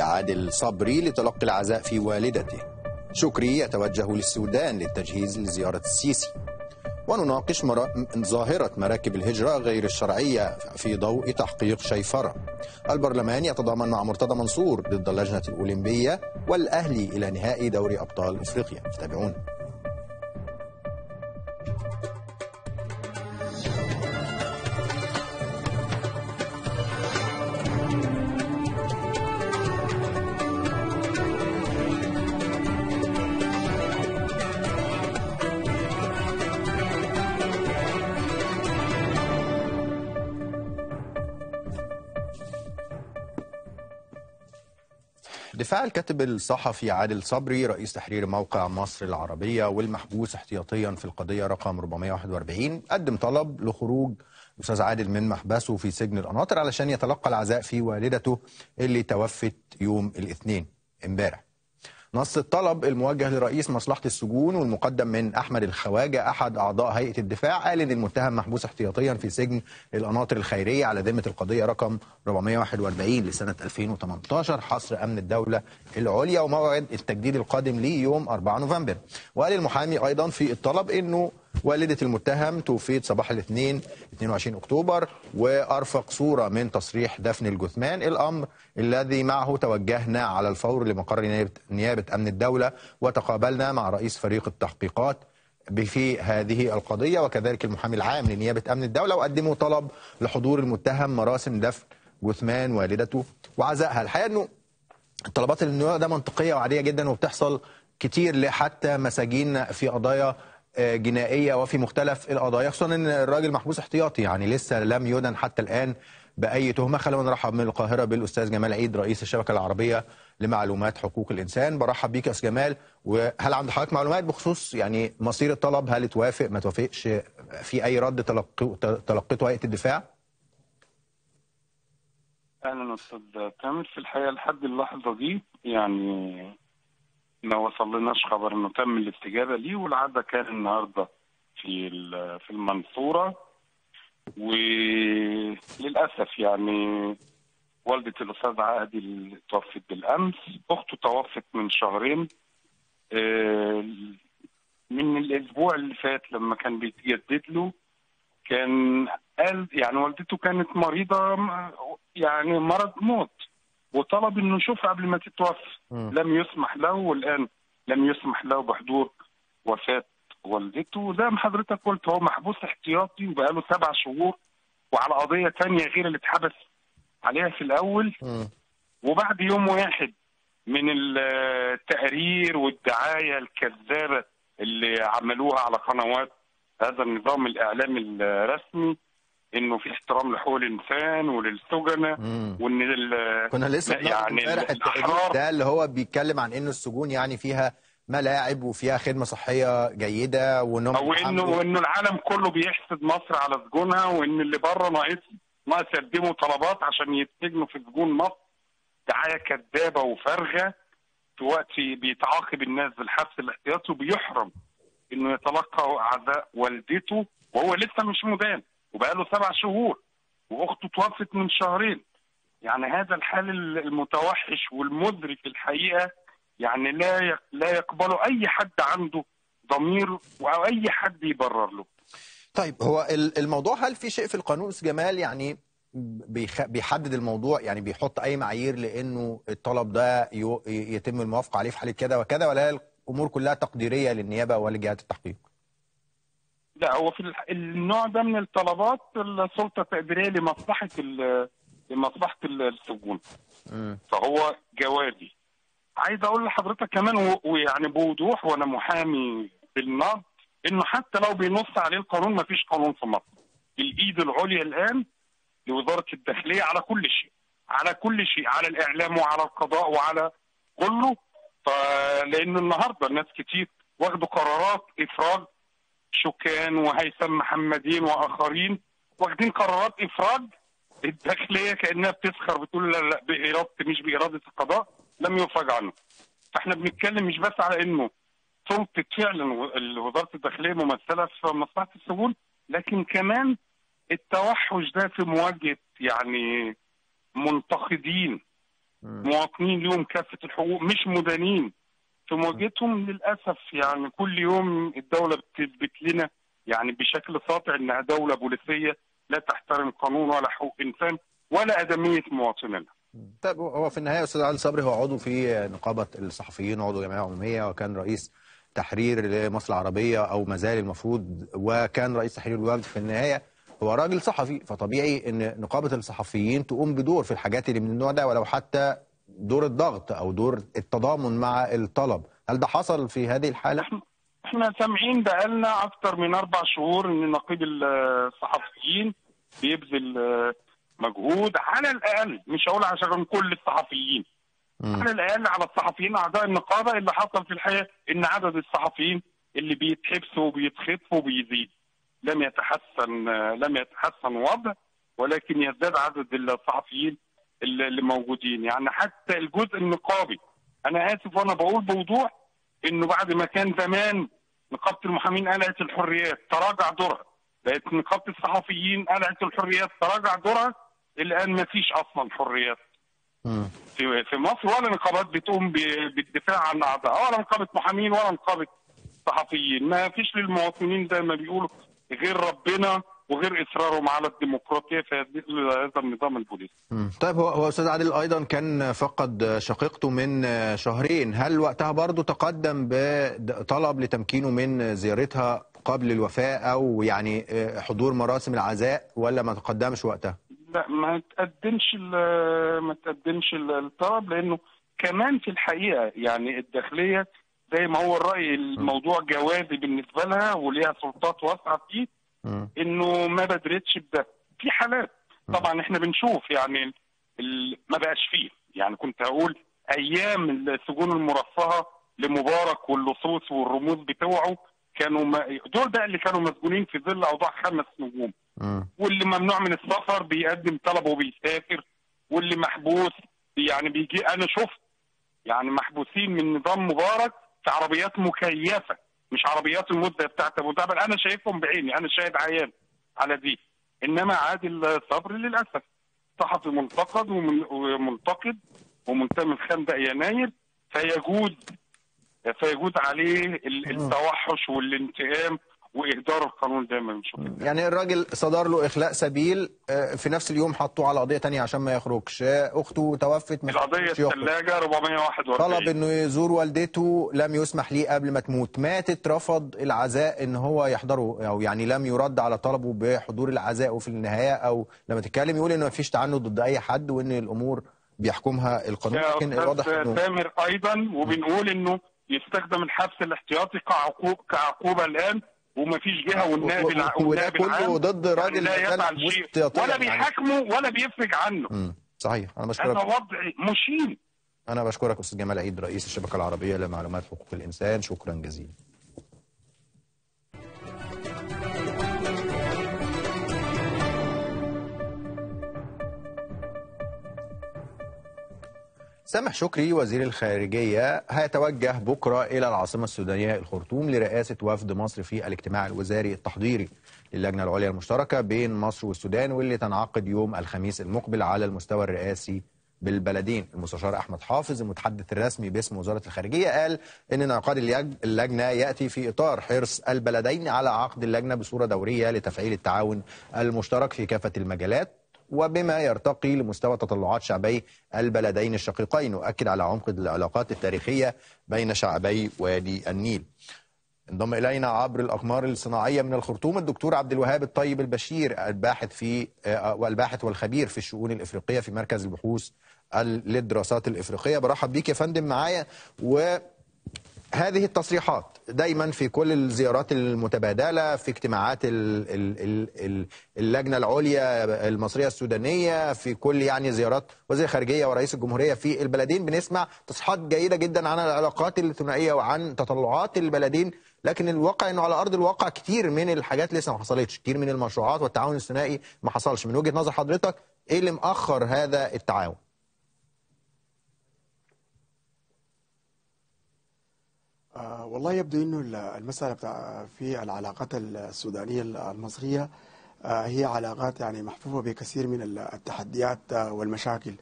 عادل صبري لتلقي العزاء في والدته. شكري يتوجه للسودان للتجهيز لزيارة السيسي. ونناقش مر... ظاهرة مراكب الهجرة غير الشرعية في ضوء تحقيق شيفرة. البرلمان يتضامن مع مرتضى منصور ضد اللجنة الأولمبية والأهلي إلى نهائي دوري أبطال إفريقيا. تابعونا دفاع الكاتب الصحفي عادل صبري رئيس تحرير موقع مصر العربية والمحبوس احتياطيا في القضية رقم 441 قدم طلب لخروج الأستاذ عادل من محبسه في سجن القناطر علشان يتلقى العزاء في والدته اللي توفت يوم الاثنين امبارح. نص الطلب الموجه لرئيس مصلحة السجون والمقدم من أحمد الخواجة أحد أعضاء هيئة الدفاع قال إن المتهم محبوس احتياطيا في سجن القناطر الخيرية على ذمة القضية رقم 441 لسنة 2018 حصر أمن الدولة العليا وموعد التجديد القادم ليه يوم 4 نوفمبر. وقال المحامي أيضا في الطلب إنه والدة المتهم توفيت صباح الاثنين 22 أكتوبر وأرفق صورة من تصريح دفن الجثمان. الأمر الذي معه توجهنا على الفور لمقر نيابة, أمن الدولة وتقابلنا مع رئيس فريق التحقيقات في هذه القضية وكذلك المحامي العام لنيابة أمن الدولة. وقدموا طلب لحضور المتهم مراسم دفن جثمان والدته وعزائها. الحقيقة أنه الطلبات النوع ده منطقية وعادية جدا وبتحصل كتير لحتى مساجين في قضايا جنائية وفي مختلف القضايا خصوصا إن الراجل محبوس احتياطي يعني لسه لم يدن حتى الآن بأي تهمة. خلينا نرحب من القاهرة بالأستاذ جمال عيد رئيس الشبكة العربية لمعلومات حقوق الإنسان. برحب بيك يا أستاذ جمال. وهل عند حضرتك معلومات بخصوص يعني مصير الطلب؟ هل توافق؟ ما توافقش؟ في أي رد تلقيته هيئة الدفاع؟ أهلا أستاذ تامر في الحقيقة لحد اللحظة دي يعني ما وصلناش خبر انه تم الاستجابه ليه والعادة كان النهارده في في المنصورة. وللأسف يعني والدة الاستاذ عادل توفت بالأمس أخته توفت من شهرين من الأسبوع اللي فات لما كان بيتجدد له كان قال يعني والدته كانت مريضة يعني مرض موت وطلب إنه يشوفها قبل ما تتوفى. لم يسمح له والآن لم يسمح له بحضور وفاة والدته زي ما حضرتك قلت هو محبوس احتياطي وبقاله سبع شهور وعلى قضية ثانية غير اللي اتحبس عليها في الأول م. وبعد يوم واحد من التقارير والدعاية الكذابة اللي عملوها على قنوات هذا النظام الإعلامي الرسمي إنه في احترام لحقوق الإنسان وللسجناء وإن ال كنا لسه يعني التقرير ده اللي هو بيتكلم عن إنه السجون يعني فيها ملاعب وفيها خدمة صحية جيدة وإنهم أو إنه وإنه العالم كله بيحسد مصر على سجونها وإن اللي بره ناقص ناقص يقدموا طلبات عشان يتسجنوا في سجون مصر. دعاية كذابة وفارغة. في وقت بيتعاقب الناس بالحبس الاحتياطي وبيحرم إنه يتلقى عزاء والدته وهو لسه مش مدان وبقاله سبع شهور وأخته توفت من شهرين. يعني هذا الحال المتوحش والمدرك الحقيقة يعني لا لا يقبله أي حد عنده ضمير أو أي حد يبرر له. طيب هو الموضوع هل في شيء في القانون جمال؟ يعني بيحدد الموضوع يعني بيحط أي معايير لأنه الطلب ده يتم الموافقة عليه في حالة كذا وكذا ولا الأمور كلها تقديرية للنيابة ولجهات التحقيق؟ لا هو في النوع ده من الطلبات السلطة التقديريه لمصلحة لمصلحة السجون. فهو جوازي. عايز أقول لحضرتك كمان ويعني بوضوح وأنا محامي بالنقد إنه حتى لو بينص عليه القانون ما فيش قانون في مصر. الإيد العليا الآن لوزارة الداخلية على كل شيء على كل شيء على الإعلام وعلى القضاء وعلى كله. فلان النهارده الناس كتير واخدوا قرارات إفراج شوكان وهيثم محمدين وآخرين واخدين قرارات إفراج الداخلية كأنها بتسخر بتقول لا لا بارادتي مش بإرادة القضاء. لم يفرج عنه. فإحنا بنتكلم مش بس على إنه سلطه فعلا وزارة الداخلية ممثلة في مصلحة السجون لكن كمان التوحش ده في مواجهة يعني منتقدين مواطنين لهم كافة الحقوق مش مدانين في مواجهتهم للأسف يعني كل يوم الدولة بتثبت لنا يعني بشكل ساطع إنها دولة بوليسية لا تحترم قانون ولا حقوق إنسان ولا أدمية مواطنينها. طيب هو في النهاية أستاذ علي صبري هو عضو في نقابة الصحفيين وعضو جمعية عمومية وكان رئيس تحرير لمصر العربية أو ما زال المفروض وكان رئيس تحرير الوفد في النهاية هو راجل صحفي فطبيعي إن نقابة الصحفيين تقوم بدور في الحاجات اللي من النوع ده ولو حتى دور الضغط أو دور التضامن مع الطلب هل ده حصل في هذه الحالة؟ إحنا سامعين بقالنا أكتر من أربع شهور إن نقيب الصحفيين بيبذل مجهود على الأقل مش هقول عشان كل الصحفيين. على الأقل على الصحفيين أعضاء النقابة اللي حصل في الحقيقة إن عدد الصحفيين اللي بيتحبسوا وبيتخطفوا بيزيد لم يتحسن لم يتحسن وضع ولكن يزداد عدد الصحفيين اللي موجودين. يعني حتى الجزء النقابي أنا آسف وأنا بقول بوضوح إنه بعد ما كان زمان نقابة المحامين قلعت الحريات تراجع دورها. بقت نقابة الصحفيين قلعت الحريات تراجع دورها الآن ما فيش أصلا حريات في في مصر ولا نقابات بتقوم بالدفاع عن اعضائها ولا نقابه محامين ولا نقابه صحفيين. ما فيش للمواطنين زي ما بيقولوا غير ربنا وغير اصرارهم على الديمقراطية في هذا النظام البوليسي. طيب هو هو أستاذ عادل أيضا كان فقد شقيقته من شهرين، هل وقتها برضه تقدم بطلب لتمكينه من زيارتها قبل الوفاة أو يعني حضور مراسم العزاء ولا ما تقدمش وقتها؟ لا ما تقدمش ما تقدمش الطلب لأنه كمان في الحقيقة يعني الداخلية زي ما هو الرأي الموضوع جوازي بالنسبة لها وليها سلطات واسعه فيه إنه ما بدرتش بده. في حالات. طبعا إحنا بنشوف يعني ما بقاش فيه. يعني كنت هقول أيام السجون المرفهة لمبارك واللصوص والرموز بتوعه كانوا ما دول بقى اللي كانوا مسجونين في ظل أوضاع خمس نجوم. واللي ممنوع من السفر بيقدم طلبه وبيسافر واللي محبوس يعني بيجي أنا شفت يعني محبوسين من نظام مبارك في عربيات مكيفة مش عربيات المدة بتاعت أبو جبل أنا شايفهم بعيني أنا شاهد عيان على دي. إنما عادل صبري للأسف. صحفي منتقد ومنتقد ومنتمي من خندق يناير فيجوز فيجوز عليه التوحش والانتقام وإهدار القانون دايما بنشوف يعني الراجل صدر له إخلاء سبيل في نفس اليوم حطوه على قضية ثانية عشان ما يخرجش. أخته توفت القضية الثلاجة 441 طلب إنه يزور والدته لم يسمح ليه قبل ما تموت. ماتت رفض العزاء إن هو يحضره أو يعني لم يرد على طلبه بحضور العزاء وفي النهاية أو لما تتكلم يقول إنه ما فيش تعنت ضد أي حد وإن الأمور بيحكمها القانون. لكن واضح انه تامر أيضا وبنقول إنه يستخدم الحبس الاحتياطي كعقوبه كعقوبة الآن وما فيش جهه والنائب والنائب العام ضد راجل لا يفعل شيء ولا بيحاكمه ولا بيفرج عنه. مم. صحيح أنا بشكرك. هذا وضع مشين. أنا بشكرك أستاذ جمال عيد رئيس الشبكة العربية لمعلومات حقوق الإنسان. شكرا جزيلا. سامح شكري وزير الخارجية هيتوجه بكرة إلى العاصمة السودانية الخرطوم لرئاسة وفد مصر في الاجتماع الوزاري التحضيري للجنة العليا المشتركة بين مصر والسودان واللي تنعقد يوم الخميس المقبل على المستوى الرئاسي بالبلدين. المستشار أحمد حافظ المتحدث الرسمي باسم وزارة الخارجية قال أن انعقاد اللجنة يأتي في إطار حرص البلدين على عقد اللجنة بصورة دورية لتفعيل التعاون المشترك في كافة المجالات. وبما يرتقي لمستوى تطلعات شعبي البلدين الشقيقين وأكد على عمق العلاقات التاريخية بين شعبي وادي النيل. انضم إلينا عبر الأقمار الصناعية من الخرطوم الدكتور عبد الوهاب الطيب البشير الباحث في والباحث والخبير في الشؤون الإفريقية في مركز البحوث للدراسات الإفريقية. برحب بيك يا فندم معايا و هذه التصريحات دايما في كل الزيارات المتبادلة في اجتماعات اللجنة العليا المصرية السودانية في كل يعني زيارات وزير الخارجية ورئيس الجمهورية في البلدين. بنسمع تصريحات جيدة جدا عن العلاقات الثنائية وعن تطلعات البلدين لكن الواقع إنه على أرض الواقع كتير من الحاجات لسه ما حصلتش كتير من المشروعات والتعاون الثنائي ما حصلش. من وجهة نظر حضرتك إيه اللي مأخر هذا التعاون؟ آه والله يبدو إنه المسألة بتاع في العلاقات السودانية المصرية آه هي علاقات يعني محفوفة بكثير من التحديات آه والمشاكل.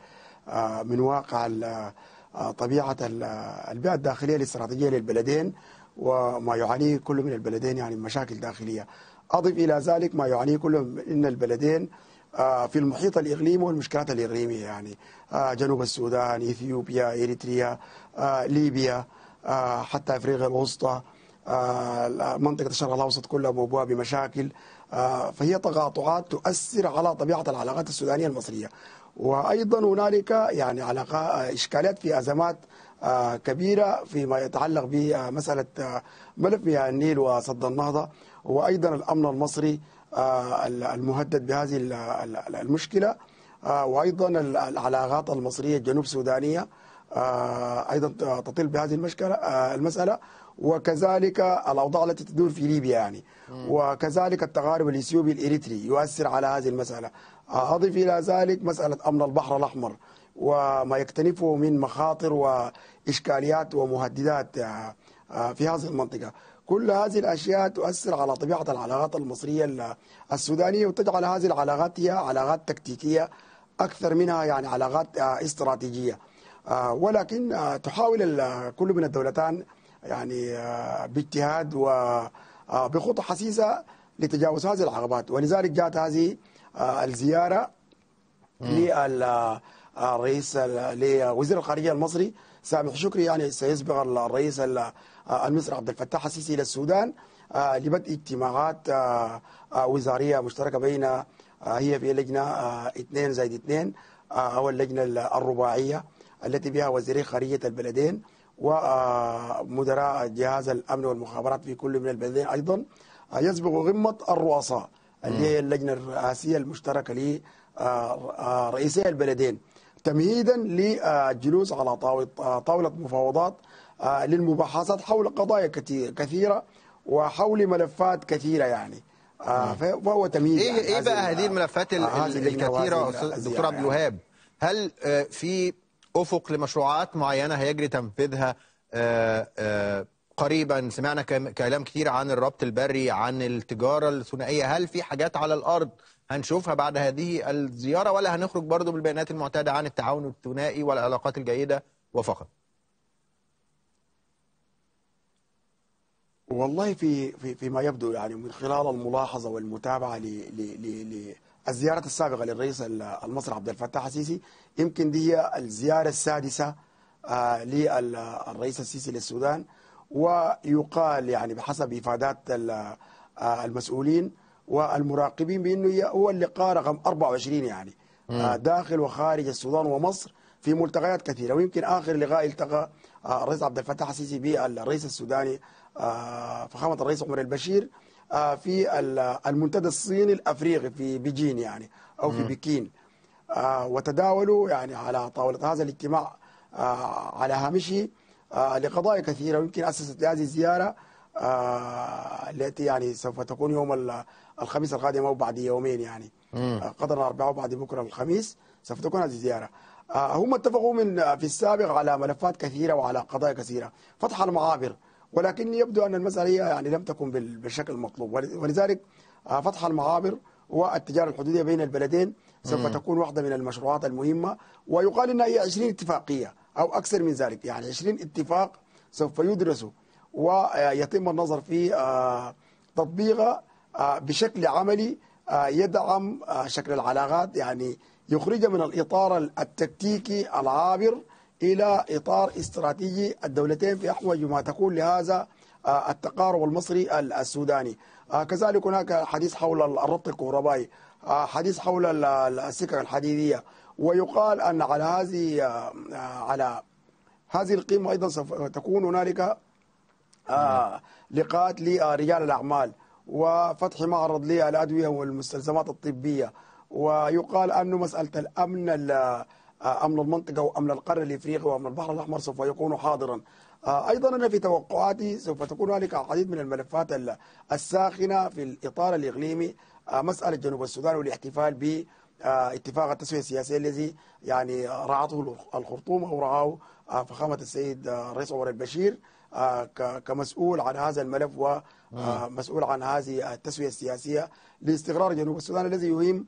من واقع ال- آه، طبيعة ال- البيئة الداخلية الاستراتيجية للبلدين وما يعانيه كل من البلدين يعني مشاكل داخلية. أضف إلى ذلك ما يعانيه كل من البلدين في المحيط الإقليمي والمشكلات الإقليمية يعني جنوب السودان إثيوبيا إريتريا ليبيا. حتى أفريقيا الوسطى آه، منطقة الشرق الأوسط كلها موبوءة بمشاكل. آه، فهي تقاطعات تؤثر على طبيعة العلاقات السودانية المصرية. وأيضا هنالك يعني علاقة آه، إشكالات في أزمات آه، كبيرة فيما يتعلق بمسألة آه، ملف مياه النيل وسد النهضة. وأيضا الأمن المصري آه، المهدد بهذه ال- ال- المشكلة. آه، وأيضا ال- العلاقات المصرية الجنوب سودانية. آه، أيضا تطل بهذه المشكلة آه، المسألة. وكذلك الأوضاع التي تدور في ليبيا يعني. وكذلك التقارب الإثيوبي الإريتري يؤثر على هذه المسألة. آه، أضف إلى ذلك مسألة أمن البحر الأحمر وما يكتنفه من مخاطر وإشكاليات ومهددات آه، آه، في هذه المنطقة. كل هذه الأشياء تؤثر على طبيعة العلاقات المصرية ال- السودانية وتجعل هذه العلاقات هي علاقات تكتيكية أكثر منها يعني علاقات آه، استراتيجية. آه، ولكن آه، تحاول ال- كل من الدولتان يعني آه، باجتهاد وبخطى حسيسة لتجاوز هذه العقبات. ولذلك جاءت هذه آه، الزيارة للرئيس لوزير الخارجية المصري سامح شكري يعني سيسبق الرئيس ال- المصري عبد الفتاح السيسي إلى السودان آه، لبدء اجتماعات آه، آه، وزارية مشتركة بين آه، هي في لجنه آه، اثنين زائد اثنين آه، أو اللجنة الرباعية. التي بها وزيري خارجية البلدين ومدراء جهاز الأمن والمخابرات في كل من البلدين أيضا. آه، يسبق غمة الرؤساء اللي هي اللجنة الرئاسية المشتركة ل آه، آه، البلدين. تمهيدا للجلوس على طاولة- آه، مفاوضات آه، للمباحثات حول قضايا كثيرة وحول ملفات كثيرة يعني. آه، فهو تمهيد إيه إيه بقى هذه الملفات آه، اللجنة الكثيرة دكتور عبد يعني. الوهاب؟ هل آه، في أفق لمشروعات معينة هيجري تنفيذها آه، آه، قريبا. سمعنا كلام كتير عن الربط البري عن التجارة الثنائية. هل في حاجات على الأرض هنشوفها بعد هذه الزيارة ولا هنخرج برضو بالبيانات المعتادة عن التعاون الثنائي والعلاقات الجيدة؟ وفقط والله في في فيما يبدو يعني من خلال الملاحظة والمتابعة ل ل ل الزياره السابقة للرئيس ال- المصري عبد الفتاح السيسي يمكن دي هي الزيارة السادسة آه للرئيس السيسي للسودان ويقال يعني بحسب إفادات ال- آه المسؤولين والمراقبين بأنه هي- هو اللقاء رقم 24 يعني آه داخل وخارج السودان ومصر في ملتقيات كثيرة. ويمكن آخر لقاء التقى الرئيس عبد الفتاح السيسي بالرئيس السوداني فخامة الرئيس عمر البشير في ال- المنتدى الصيني الأفريقي في بيجين يعني أو في بكين. وتداولوا يعني على طاولة هذا الاجتماع آه، على هامشه آه، لقضايا كثيرة ويمكن أسست لهذه الزيارة آه، التي يعني سوف تكون يوم ال- الخميس القادم أو بعد يومين يعني. آه، قدر الأربعاء وبعد بكرة الخميس سوف تكون هذه الزيارة. آه، هم اتفقوا من في السابق على ملفات كثيرة وعلى قضايا كثيرة. فتح المعابر ولكن يبدو أن المسألة هي يعني لم تكن بال- بالشكل المطلوب. ول- ولذلك آه، فتح المعابر والتجارة الحدودية بين البلدين سوف تكون واحدة من المشروعات المهمة ويقال إنها هي 20 اتفاقية أو أكثر من ذلك. يعني 20 اتفاق سوف يدرسوا ويتم النظر في آه، تطبيقها آه، بشكل عملي آه، يدعم شكل العلاقات. يعني يخرج من الإطار التكتيكي العابر إلى إطار استراتيجي. الدولتين في أحوج ما تكون لهذا التقارب المصري ال- السوداني كذلك هناك حديث حول الربط الكهربائي. حديث حول ال- ال- السكك الحديدية. ويقال أن على هذه آه، آه، على هذه القمة أيضا سوف تكون هنالك آه لقاءات لرجال الأعمال وفتح معرض للأدوية والمستلزمات الطبية. ويقال أنه مسألة الأمن آه، أمن المنطقة وأمن القارة الإفريقي وأمن البحر الأحمر سوف يكون حاضرا. آه، أيضا أنا في توقعاتي سوف تكون هنالك العديد من الملفات ال- الساخنة في الإطار الإقليمي. آه، مسألة جنوب السودان والاحتفال ب اتفاق التسوية السياسية الذي يعني رعته الخرطوم أو رعاه فخامة السيد الرئيس عمر البشير كمسؤول عن هذا الملف ومسؤول عن هذه التسوية السياسية لاستقرار جنوب السودان الذي يهم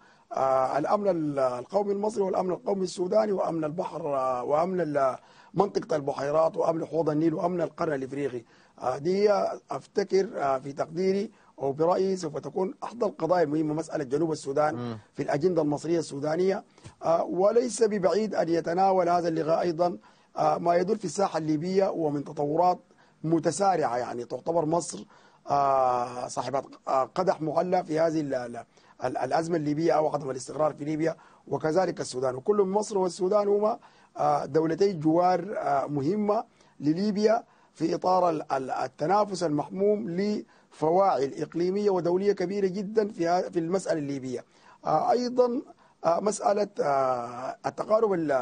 الأمن ال- القومي المصري والأمن القومي السوداني وأمن البحر آه، وأمن منطقة البحيرات وأمن حوض النيل وأمن القرن الإفريقي. آه، دي أفتكر آه، في تقديري أو برايي سوف تكون احدى القضايا المهمة مسألة جنوب السودان في الأجندة المصرية السودانية. آه، وليس ببعيد أن يتناول هذا اللقاء أيضا آه، ما يدور في الساحة الليبية ومن تطورات متسارعة يعني تعتبر مصر آه، صاحبة آه، قدح معلى في هذه ال- ال- ال- الأزمة الليبية أو عدم الاستقرار في ليبيا وكذلك السودان وكل مصر والسودان هما آه، دولتي جوار آه، مهمة لليبيا في ال- التنافس المحموم لفواعل إقليمية ودولية كبيرة جدا في في المسألة الليبية. آه، مسألة آه، التقارب ال-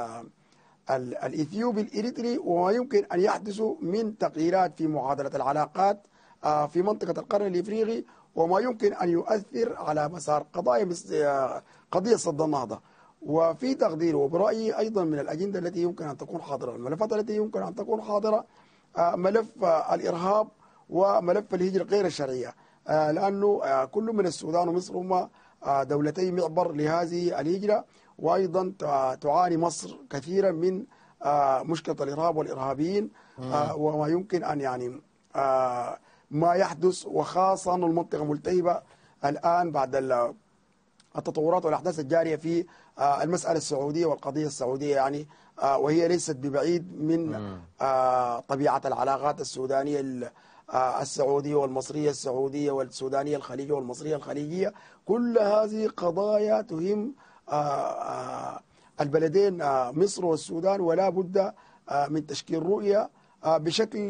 ال- الإثيوبي الإريتري وما يمكن أن يحدث من تغييرات في معادلة العلاقات في منطقة القرن الإفريقي وما يمكن أن يؤثر على مسار قضايا آه، قضية صد النهضة. وفي تقديري وبرأيي أيضا من الأجندة التي يمكن أن تكون حاضرة الملفات التي يمكن أن تكون حاضرة آه، ملف آه، الإرهاب وملف الهجرة غير الشرعية. لأنه آه، كل من السودان ومصر هما دولتي معبر لهذه الهجرة وأيضا تع- تعاني مصر كثيرا من مشكلة الإرهاب والإرهابيين. آه، وما يمكن أن يعني ما يحدث وخاصة أن المنطقة ملتهبة الآن بعد ال- التطورات والأحداث الجارية في آه، المسألة السعودية والقضية السعودية يعني آه، وهي ليست ببعيد من آه، طبيعة العلاقات السودانية ال- آه، السعودية والمصرية السعودية والسودانية الخليجية والمصرية الخليجية. كل هذه قضايا تهم البلدين مصر والسودان ولا بد من تشكيل رؤية آه، بشكل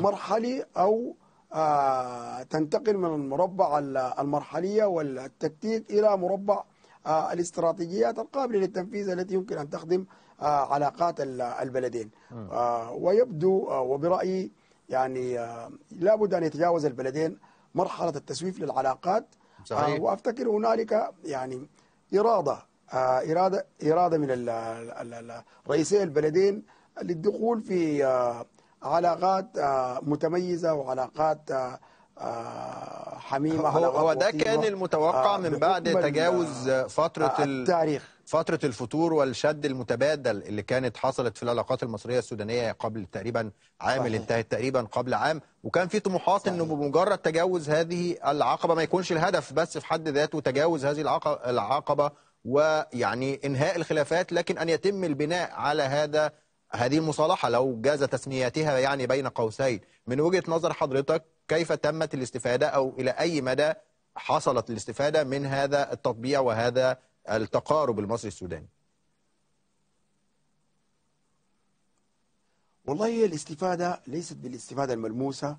مرحلي أو آه، تنتقل من المربع ال- المرحلية والتكتيك إلى مربع آه، الاستراتيجيات القابلة للتنفيذ التي يمكن أن تخدم آه، علاقات ال- البلدين. آه، ويبدو آه، وبرأيي يعني آه، لابد أن يتجاوز البلدين مرحلة التسويف للعلاقات. صحيح. آه، وأفتكر هنالك يعني إرادة آه، إرادة إرادة من رئيسي البلدين للدخول في آه، علاقات آه، متميزة وعلاقات آه، آه، حميمة هو, هو ده كان المتوقع من بعد تجاوز فترة ال- التاريخ فترة الفتور والشد المتبادل اللي كانت حصلت في العلاقات المصرية السودانية قبل تقريبا عام اللي. انتهت تقريبا قبل عام وكان في طموحات صحيح. انه بمجرد تجاوز هذه العقبة ما يكونش الهدف بس في حد ذاته تجاوز هذه العق- العقبة ويعني إنهاء الخلافات لكن أن يتم البناء على هذا هذه المصالحة لو جاز تسميتها يعني بين قوسين. من وجهة نظر حضرتك كيف تمت الاستفادة أو إلى أي مدى حصلت الاستفادة من هذا التطبيع وهذا التقارب المصري السوداني؟ والله هي الاستفادة ليست بالاستفادة الملموسة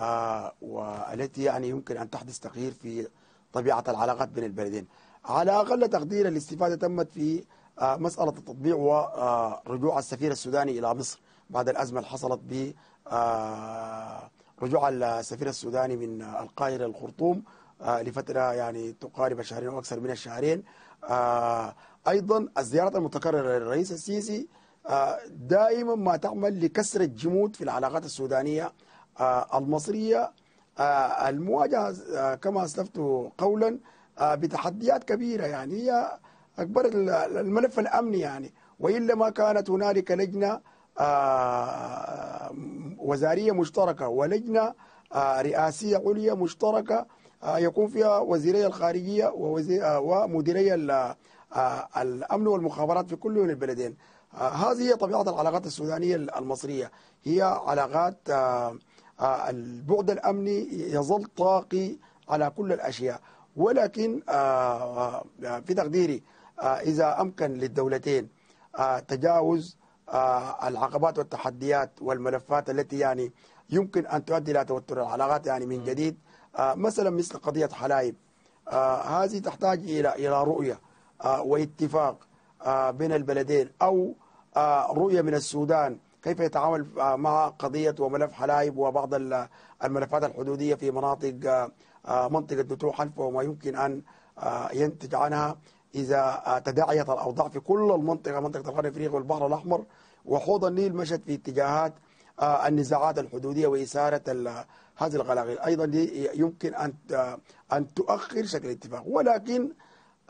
آه والتي يعني يمكن أن تحدث تغيير في طبيعة العلاقات بين البلدين. على أقل تقدير الاستفادة تمت في مسألة التطبيع ورجوع السفير السوداني إلى مصر بعد الأزمة اللي حصلت ب آه رجوع السفير السوداني من القاهرة للخرطوم آه لفترة يعني تقارب شهرين أو أكثر من الشهرين. آه أيضا الزيارات المتكررة للرئيس السيسي آه، دائما ما تعمل لكسر الجمود في العلاقات السودانية آه، المصرية. آه، المواجهة آه، كما أسلفت قولا آه، بتحديات كبيرة يعني هي أكبر ال- الملف الأمني يعني. وإلا ما كانت هنالك لجنة آه، وزارية مشتركة ولجنة آه، رئاسية عليا مشتركة آه، يكون فيها وزيري آه، ومديري ال- الأمن والمخابرات في كل من البلدين هذه هي طبيعة العلاقات السودانية المصرية. هي علاقات البعد الأمني يظل طاقي على كل الأشياء. ولكن في تقديري إذا أمكن للدولتين آه، تجاوز آه، العقبات والتحديات والملفات التي يعني يمكن أن تؤدي إلى توتر العلاقات يعني من جديد. آه، مثلا مثل قضية حلايب. آه، هذه تحتاج إلى إلى رؤية آه، واتفاق آه، بين البلدين أو آه، رؤية من السودان كيف يتعامل آه، مع قضية وملف حلايب وبعض ال- الملفات الحدودية في مناطق آه، آه، منطقة دتو حلفة وما يمكن أن آه، ينتج عنها. إذا آه، تداعيت الأوضاع في كل المنطقة منطقة القرن الأفريقي والبحر الأحمر وحوض النيل مشت في اتجاهات آه، النزاعات الحدودية وإثارة هذه الغلاغل أيضا يمكن أن ت- أن تؤخر شكل الاتفاق. ولكن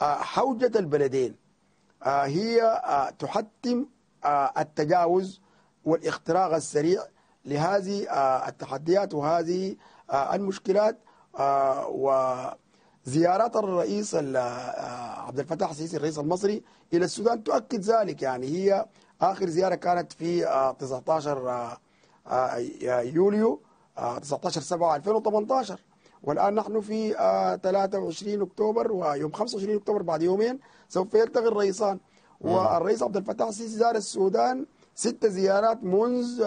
آه، حوجة البلدين آه، هي آه، تحتم آه، التجاوز والاختراق السريع لهذه آه، التحديات وهذه آه، المشكلات آه، وزيارات الرئيس ال- آه، عبد الفتاح السيسي الرئيس المصري إلى السودان تؤكد ذلك. يعني هي آخر زيارة كانت في آه، 19 آه، آه، يوليو آه، 19 7 2018 والآن نحن في آه، 23 أكتوبر ويوم 25 أكتوبر بعد يومين سوف يلتقي الرئيسان. والرئيس عبد الفتاح السيسي زار السودان ست زيارات منذ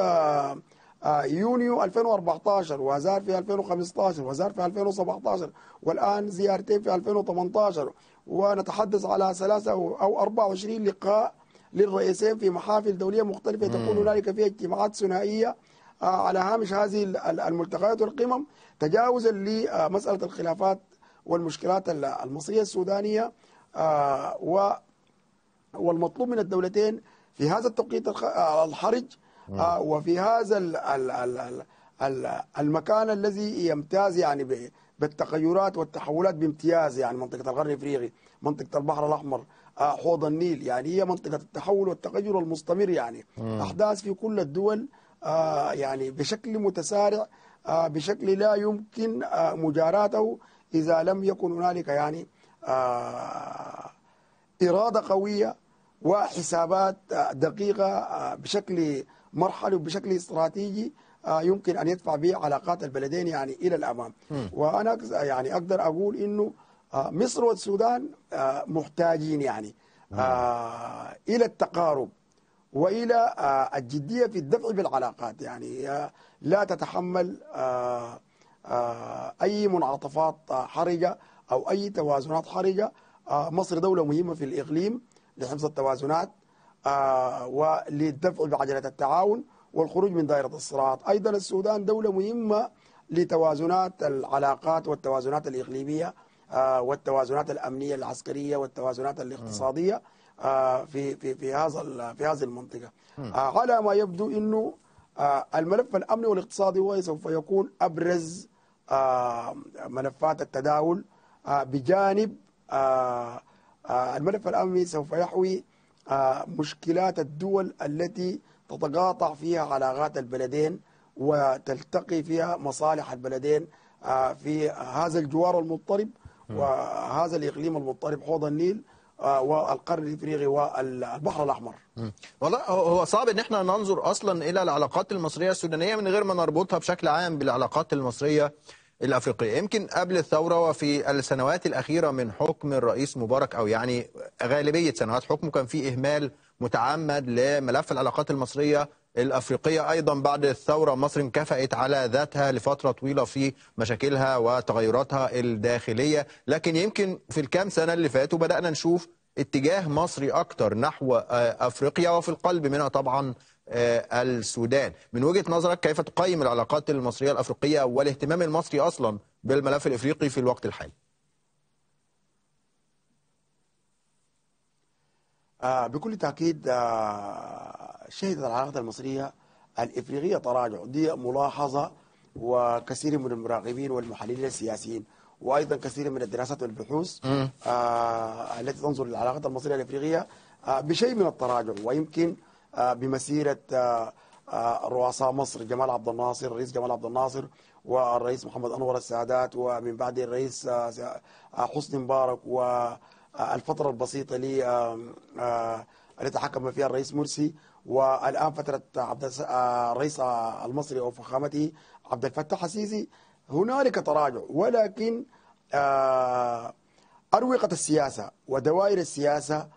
يونيو 2014 وزار في 2015 وزار في 2017 والآن زيارتين في 2018 ونتحدث على ثلاثة أو أو 24 لقاء للرئيسين في محافل دولية مختلفة. تكون هنالك فيها اجتماعات ثنائية آه، على هامش هذه ال- ال- الملتقيات والقمم تجاوزا لمسألة الخلافات والمشكلات ال- المصرية السودانية آه، والمطلوب من الدولتين في هذا التوقيت آه، الحرج آه، وفي هذا ال- ال- ال- ال- المكان الذي يمتاز يعني بالتغيرات والتحولات بامتياز يعني منطقة الغرب الإفريقي منطقة البحر الأحمر آه، حوض النيل يعني هي منطقة التحول والتغير المستمر يعني. أحداث في كل الدول آه، يعني بشكل متسارع آه، بشكل لا يمكن آه، مجاراته إذا لم يكن هنالك يعني آه، إرادة قوية وحسابات آه، دقيقة آه، بشكل مرحلي وبشكل استراتيجي آه، يمكن أن يدفع به علاقات البلدين يعني إلى الأمام. وأنا أقص- يعني أقدر أقول إنه آه، مصر والسودان آه، محتاجين يعني آه، إلى التقارب وإلى آه، الجدية في الدفع بالعلاقات يعني لا تتحمل أي منعطفات حرجة أو أي توازنات حرجة. آه، مصر دولة مهمة في الإقليم لحفظ التوازنات. وللدفع بعجلة التعاون والخروج من دائرة الصراعات أيضا السودان دولة مهمة لتوازنات العلاقات والتوازنات الإقليمية آه، والتوازنات الأمنية العسكرية والتوازنات الاقتصادية آه، في في في هذا في هذه المنطقة. آه، على ما يبدو إنه آه، الملف الأمني والاقتصادي هو سوف يكون أبرز آه، ملفات التداول آه، بجانب آه، آه، الملف الأمني سوف يحوي آه، مشكلات الدول التي تتقاطع فيها علاقات البلدين وتلتقي فيها مصالح البلدين آه، في هذا الجوار المضطرب وهذا الإقليم المضطرب حوض النيل آه، والقرن الإفريقي والبحر الأحمر. والله هو صعب إن إحنا ننظر أصلا إلى العلاقات المصرية السودانية من غير ما نربطها بشكل عام بالعلاقات المصرية الأفريقية. يمكن قبل الثورة وفي السنوات الأخيرة من حكم الرئيس مبارك أو يعني غالبية سنوات حكمه كان في إهمال متعمد لملف العلاقات المصرية الأفريقية. أيضا بعد الثورة مصر انكفأت على ذاتها لفترة طويلة في مشاكلها وتغيراتها الداخلية. لكن يمكن في الكام سنة اللي فاتوا بدأنا نشوف اتجاه مصري أكتر نحو أفريقيا وفي القلب منها طبعا السودان. من وجهة نظرك كيف تقيم العلاقات المصرية الأفريقية والاهتمام المصري أصلا بالملف الإفريقي في الوقت الحالي؟ آه، بكل تأكيد آه، شهدت العلاقات المصرية الإفريقية تراجع دي ملاحظة وكثير من المراقبين والمحللين السياسيين وأيضا كثير من الدراسات والبحوث آه، التي تنظر للعلاقات المصرية الإفريقية آه، بشيء من التراجع. ويمكن آه، بمسيرة آه، آه، رؤساء مصر جمال عبد الناصر الرئيس جمال عبد الناصر والرئيس محمد أنور السادات ومن بعد الرئيس آه، آه، حسني مبارك والفترة البسيطة ل آه، آه، التي حكم فيها الرئيس مرسي والآن فترة عبد آه، الرئيس آه، المصري أو فخامته عبد الفتاح السيسي. هنالك تراجع ولكن آه، أروقة السياسة ودوائر السياسة آه،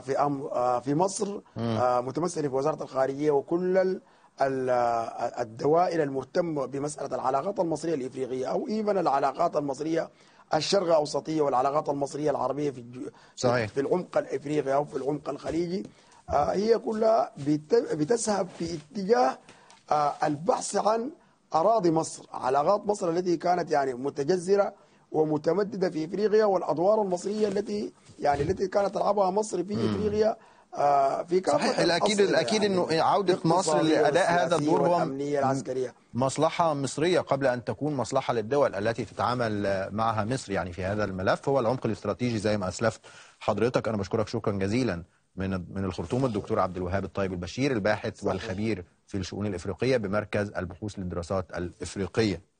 في أم آه، في مصر آه، متمثلة في وزارة الخارجية وكل ال- ال- آه، الدوائر المهتمة بمسألة العلاقات المصرية الإفريقية أو إيفن العلاقات المصرية الشرق أوسطية والعلاقات المصرية العربية في صحيح. في العمق الإفريقي أو في العمق الخليجي آه، هي كلها بت- بتذهب في اتجاه آه، البحث عن أراضي مصر علاقات مصر التي كانت يعني متجذرة ومتمددة في إفريقيا والأدوار المصرية التي يعني التي كانت تلعبها مصر في إفريقيا آه، في كافة صحيح الاكيد الأكيد يعني انه عودة مصر لأداء هذا الدور هو والأمنية العسكرية. مصلحة مصرية قبل أن تكون مصلحة للدول التي تتعامل معها مصر يعني في هذا الملف. هو العمق الاستراتيجي زي ما أسلفت حضرتك. أنا بشكرك شكرا جزيلا من من الخرطوم. الدكتور عبد الوهاب الطيب البشير الباحث والخبير في الشؤون الإفريقية بمركز البحوث للدراسات الإفريقية.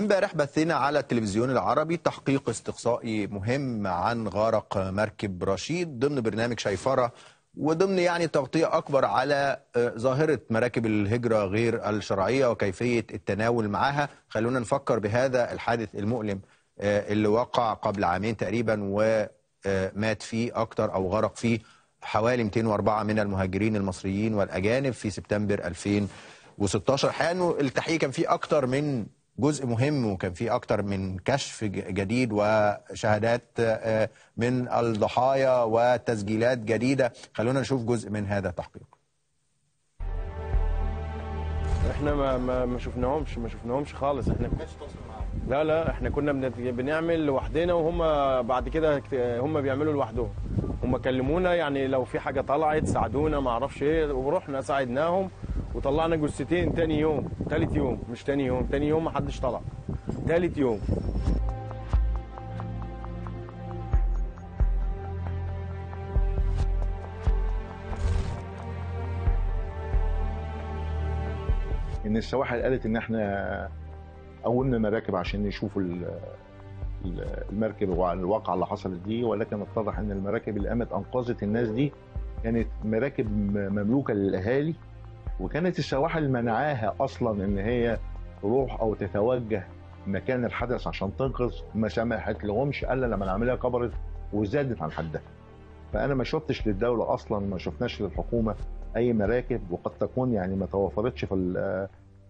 امبارح بثينا على التلفزيون العربي تحقيق استقصائي مهم عن غرق مركب رشيد ضمن برنامج شيفرة وضمن يعني تغطية أكبر على آه، ظاهرة مراكب الهجرة غير الشرعية وكيفية التناول معها. خلونا نفكر بهذا الحادث المؤلم آه، اللي وقع قبل عامين تقريبا ومات فيه أكتر أو غرق فيه حوالي 204 من المهاجرين المصريين والأجانب في سبتمبر 2016 الحقيقة التحقيق كان فيه أكتر من جزء مهم وكان فيه أكتر من كشف جديد وشهادات آه، من الضحايا وتسجيلات جديدة. خلونا نشوف جزء من هذا التحقيق. إحنا ما ما ما شفناهمش ما شفناهمش خالص. إحنا لا لا إحنا كنا بنعمل لوحدنا وهم بعد كده هم بيعملوا لوحدهم. هم كلمونا يعني لو في حاجة طلعت ساعدونا ما أعرفش إيه ورحنا ساعدناهم. وطلعنا جثتين تاني يوم تالت يوم مش تاني يوم تاني يوم ما حدش طلع. تالت يوم. إن السواحل قالت إن إحنا قومنا مراكب عشان ال- المركب والواقعه اللي حصلت دي ولكن اتضح إن المراكب اللي قامت أنقذت الناس دي كانت مراكب مملوكة للأهالي. وكانت السواحل منعاها أصلا إن هي تروح أو تتوجه مكان الحدث عشان تنقذ ما سمحت لهمش إلا لما العملية كبرت وزادت عن حدها. فأنا ما شفتش للدولة أصلا ما شفناش للحكومة أي مراكب وقد تكون يعني ما توفرتش في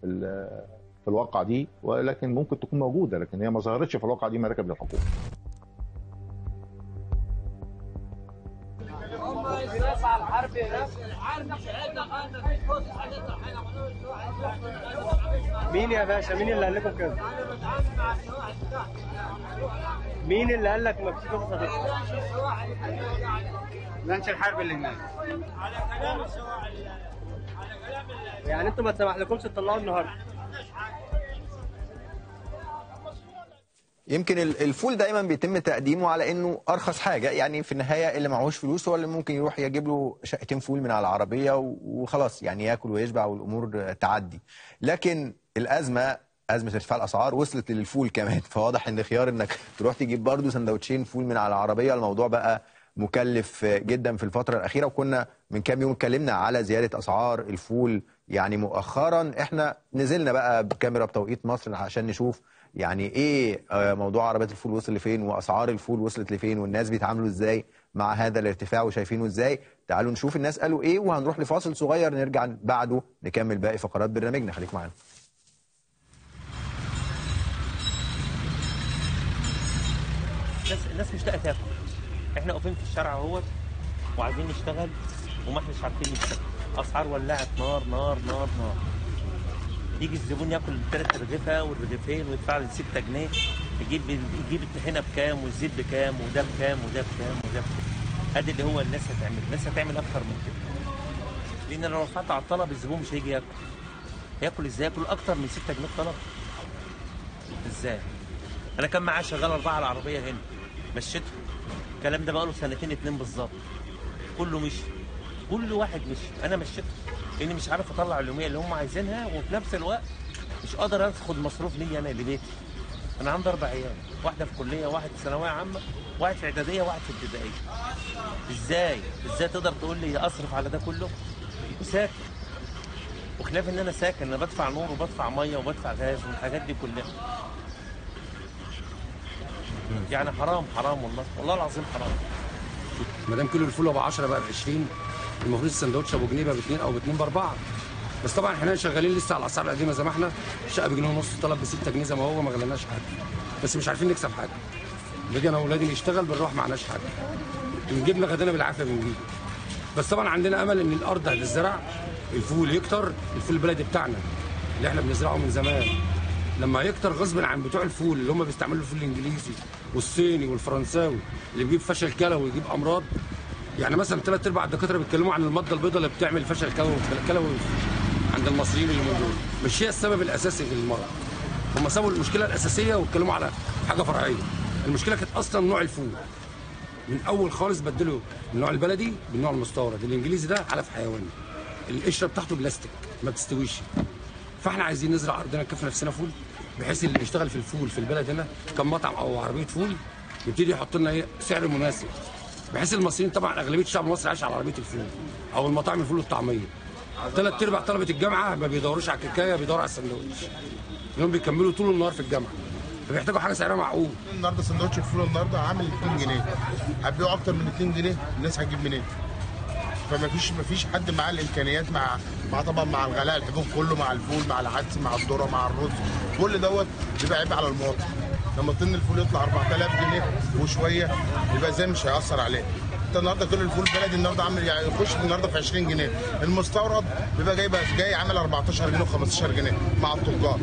في ال- في الواقعة دي ولكن ممكن تكون موجودة لكن هي ما ظهرتش في الواقعة دي مراكب للحكومة. مين يا باشا؟ مين اللي قال لكم كده؟ مين اللي قال لك ما دي لانش الحرب اللي هناك. يعني أنتوا ما تسمح لكمش تطلعوا النهارده. يمكن ال- الفول دايما بيتم تقديمه على إنه أرخص حاجة. يعني في النهاية اللي معهوش فلوس هو اللي ممكن يروح يجيب له شقتين فول من على العربية وخلاص يعني ياكل ويشبع والأمور تعدي. لكن الأزمة أزمة ارتفاع الأسعار وصلت للفول كمان. فواضح إن خيار إنك تروح تجيب برضه سندوتشين فول من على العربية الموضوع بقى مكلف جدا في الفترة الأخيرة. وكنا من كام يوم اتكلمنا على زيادة أسعار الفول. يعني مؤخرا إحنا نزلنا بقى بكاميرا بتوقيت مصر عشان نشوف يعني إيه آه، موضوع عربيات الفول وصل لفين وأسعار الفول وصلت لفين والناس بيتعاملوا إزاي مع هذا الارتفاع وشايفينه إزاي؟ تعالوا نشوف الناس قالوا إيه وهنروح لفاصل صغير نرجع بعده نكمل باقي فقرات برنامجنا. خليك معانا. الناس الناس مشتاقه تاكل. إحنا واقفين في الشارع أهوت وعايزين نشتغل وما إحناش عارفين نشتغل. أسعار ولعت نار نار نار نار. يجي الزبون ياكل ثلاث رغيفة والرغيفين ويدفع لي 6 جنيه يجيب يجيب الطحينه بكام والزيت بكام وده بكام وده بكام وده بكام. ادي اللي هو الناس هتعمل الناس هتعمل أكتر من كده. لأن لو رفعت على الطلب الزبون مش هيجي ياكل. ياكل إزاي؟ ياكل أكتر من 6 جنيه طلب إزاي؟ أنا كان معايا شغال أربعة العربية هنا مشيته الكلام ده بقاله سنتين اتنين بالظبط. كله مشي. كل واحد مشي أنا مشيته لاني مش عارف اطلع اليوميه اللي هم عايزينها وفي نفس الوقت مش قادر اخد مصروف ليا أنا لبيتي. أنا عندي أربع عيال واحدة في كلية واحد في ثانوية عامة واحد في اعدادية واحد في ابتدائية. إزاي؟ إزاي تقدر تقول لي اصرف على ده كله؟ وساكن وخلاف ان أنا ساكن أنا بدفع نور وبدفع مية وبدفع غاز والحاجات دي كلها. يعني حرام حرام والله. والله العظيم حرام. ما دام كيلو الفول ابو 10 بقى ب 20 المفروض السندوتش أبو جنيه بقى ب 2 أو ب 2 ب 4 بس طبعا إحنا شغالين لسه على الأسعار القديمة زي ما إحنا. الشقه بجنيه ونص طلب ب 6 جنيه زي ما هو ما غليناش حاجة بس مش عارفين نكسب حاجة. باجي أنا واولادي نشتغل بنروح معناش حاجة. بنجيب لنا غدانا بالعافية بنجيب. بس طبعا عندنا أمل إن الأرض هتزرع الفول يكتر الفول البلدي بتاعنا اللي إحنا بنزرعه من زمان. لما يكتر غصب عن بتوع الفول اللي هم بيستعملوا الفول الإنجليزي والصيني والفرنساوي اللي بيجيب فشل كلوي ويجيب أمراض يعني مثلا ثلاث أرباع الدكاترة بيتكلموا عن الماده البيضاء اللي بتعمل فشل كلوي عند المصريين اللي موجود مش هي السبب الأساسي في المرض. هم سابوا المشكلة الأساسية واتكلموا على حاجة فرعية. المشكلة كانت أصلا نوع الفول. من أول خالص بدلوا النوع البلدي بالنوع المستورد. الإنجليزي ده علف حيواني القشرة بتاعته بلاستيك ما بتستويش. فإحنا عايزين نزرع أرضنا نكفي نفسنا فول بحيث اللي يشتغل في الفول في البلد هنا كان مطعم أو عربية فول يبتدي يحط لنا إيه؟ سعر مناسب. بحيث المصريين طبعا أغلبية الشعب المصري عايش على عربية الفول أو المطاعم الفول والطعمية. ثلاث أرباع طلبة الجامعة ما بيدوروش على الكيكايه بيدوروا على السندوتش لانهم بيكملوا طول النهار في الجامعة. فبيحتاجوا حاجة سعرها معقول. النهارده سندوتش الفول النهارده عامل 2 جنيه. هتبيعه أكتر من 2 جنيه الناس هتجيب منين؟ فما فيش ما فيش حد معاه الإمكانيات مع مع طبعا مع الغلاء الحبوب كله مع الفول مع العدس مع الذرة مع الرز. كل دوت بيبقى عيب على المواطن. لما طن الفول يطلع 4000 جنيه وشوية يبقى إزاي مش هيأثر عليه. انت النهارده كل الفول البلدي النهارده عامل يعني يخش النهارده في 20 جنيه. المستورد بيبقى جاي جاي عامل 14 جنيه و15 جنيه مع التجار.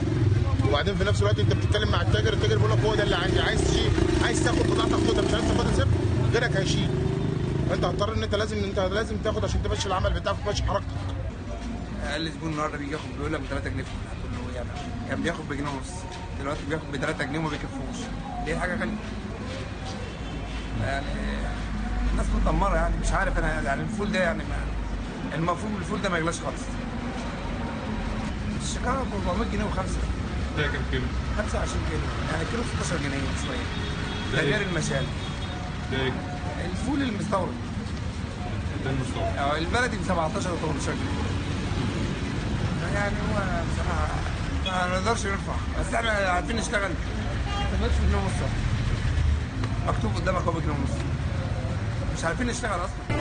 وبعدين في نفس الوقت انت بتتكلم مع التاجر التاجر بيقول لك هو ده اللي عندي. عايز تشيل عايز تاخد بضاعتك خدها مش عايز تاخدها سيب غيرك هيشيل. فانت هتضطر ان انت لازم انت لازم تاخد عشان تمشي العمل بتاعك وتمشي حركتك. أقل زبون النهارده بيجي ياخد بيقول لك ب 3 جنيه في كله يعني كان بياخد بجنيه ونص. دلوقتي بياخد ب 3 جنيه وما بيكفوش. دي حاجة غاليه يعني الناس متدمرة يعني مش عارف أنا يعني الفول ده يعني المفروض الفول ده ما يغلاش خالص. الشكاره ب 400 جنيه وخمسة. ده كام كيلو؟ 25 كيلو. يعني كيلو 16 جنيه شوية. ده ده إيه؟ غير المشالي ده إيه؟ الفول المستورد. ده المستورد. آه البلدي ب 17 و 18 جنيه. يعني هو بصراحة ما نقدرش نرفع. بس إحنا عارفين نشتغل. ما في جنيه ونص مكتوب قدامك هو بجنيه ونص مش عارفين نشتغل أصلا.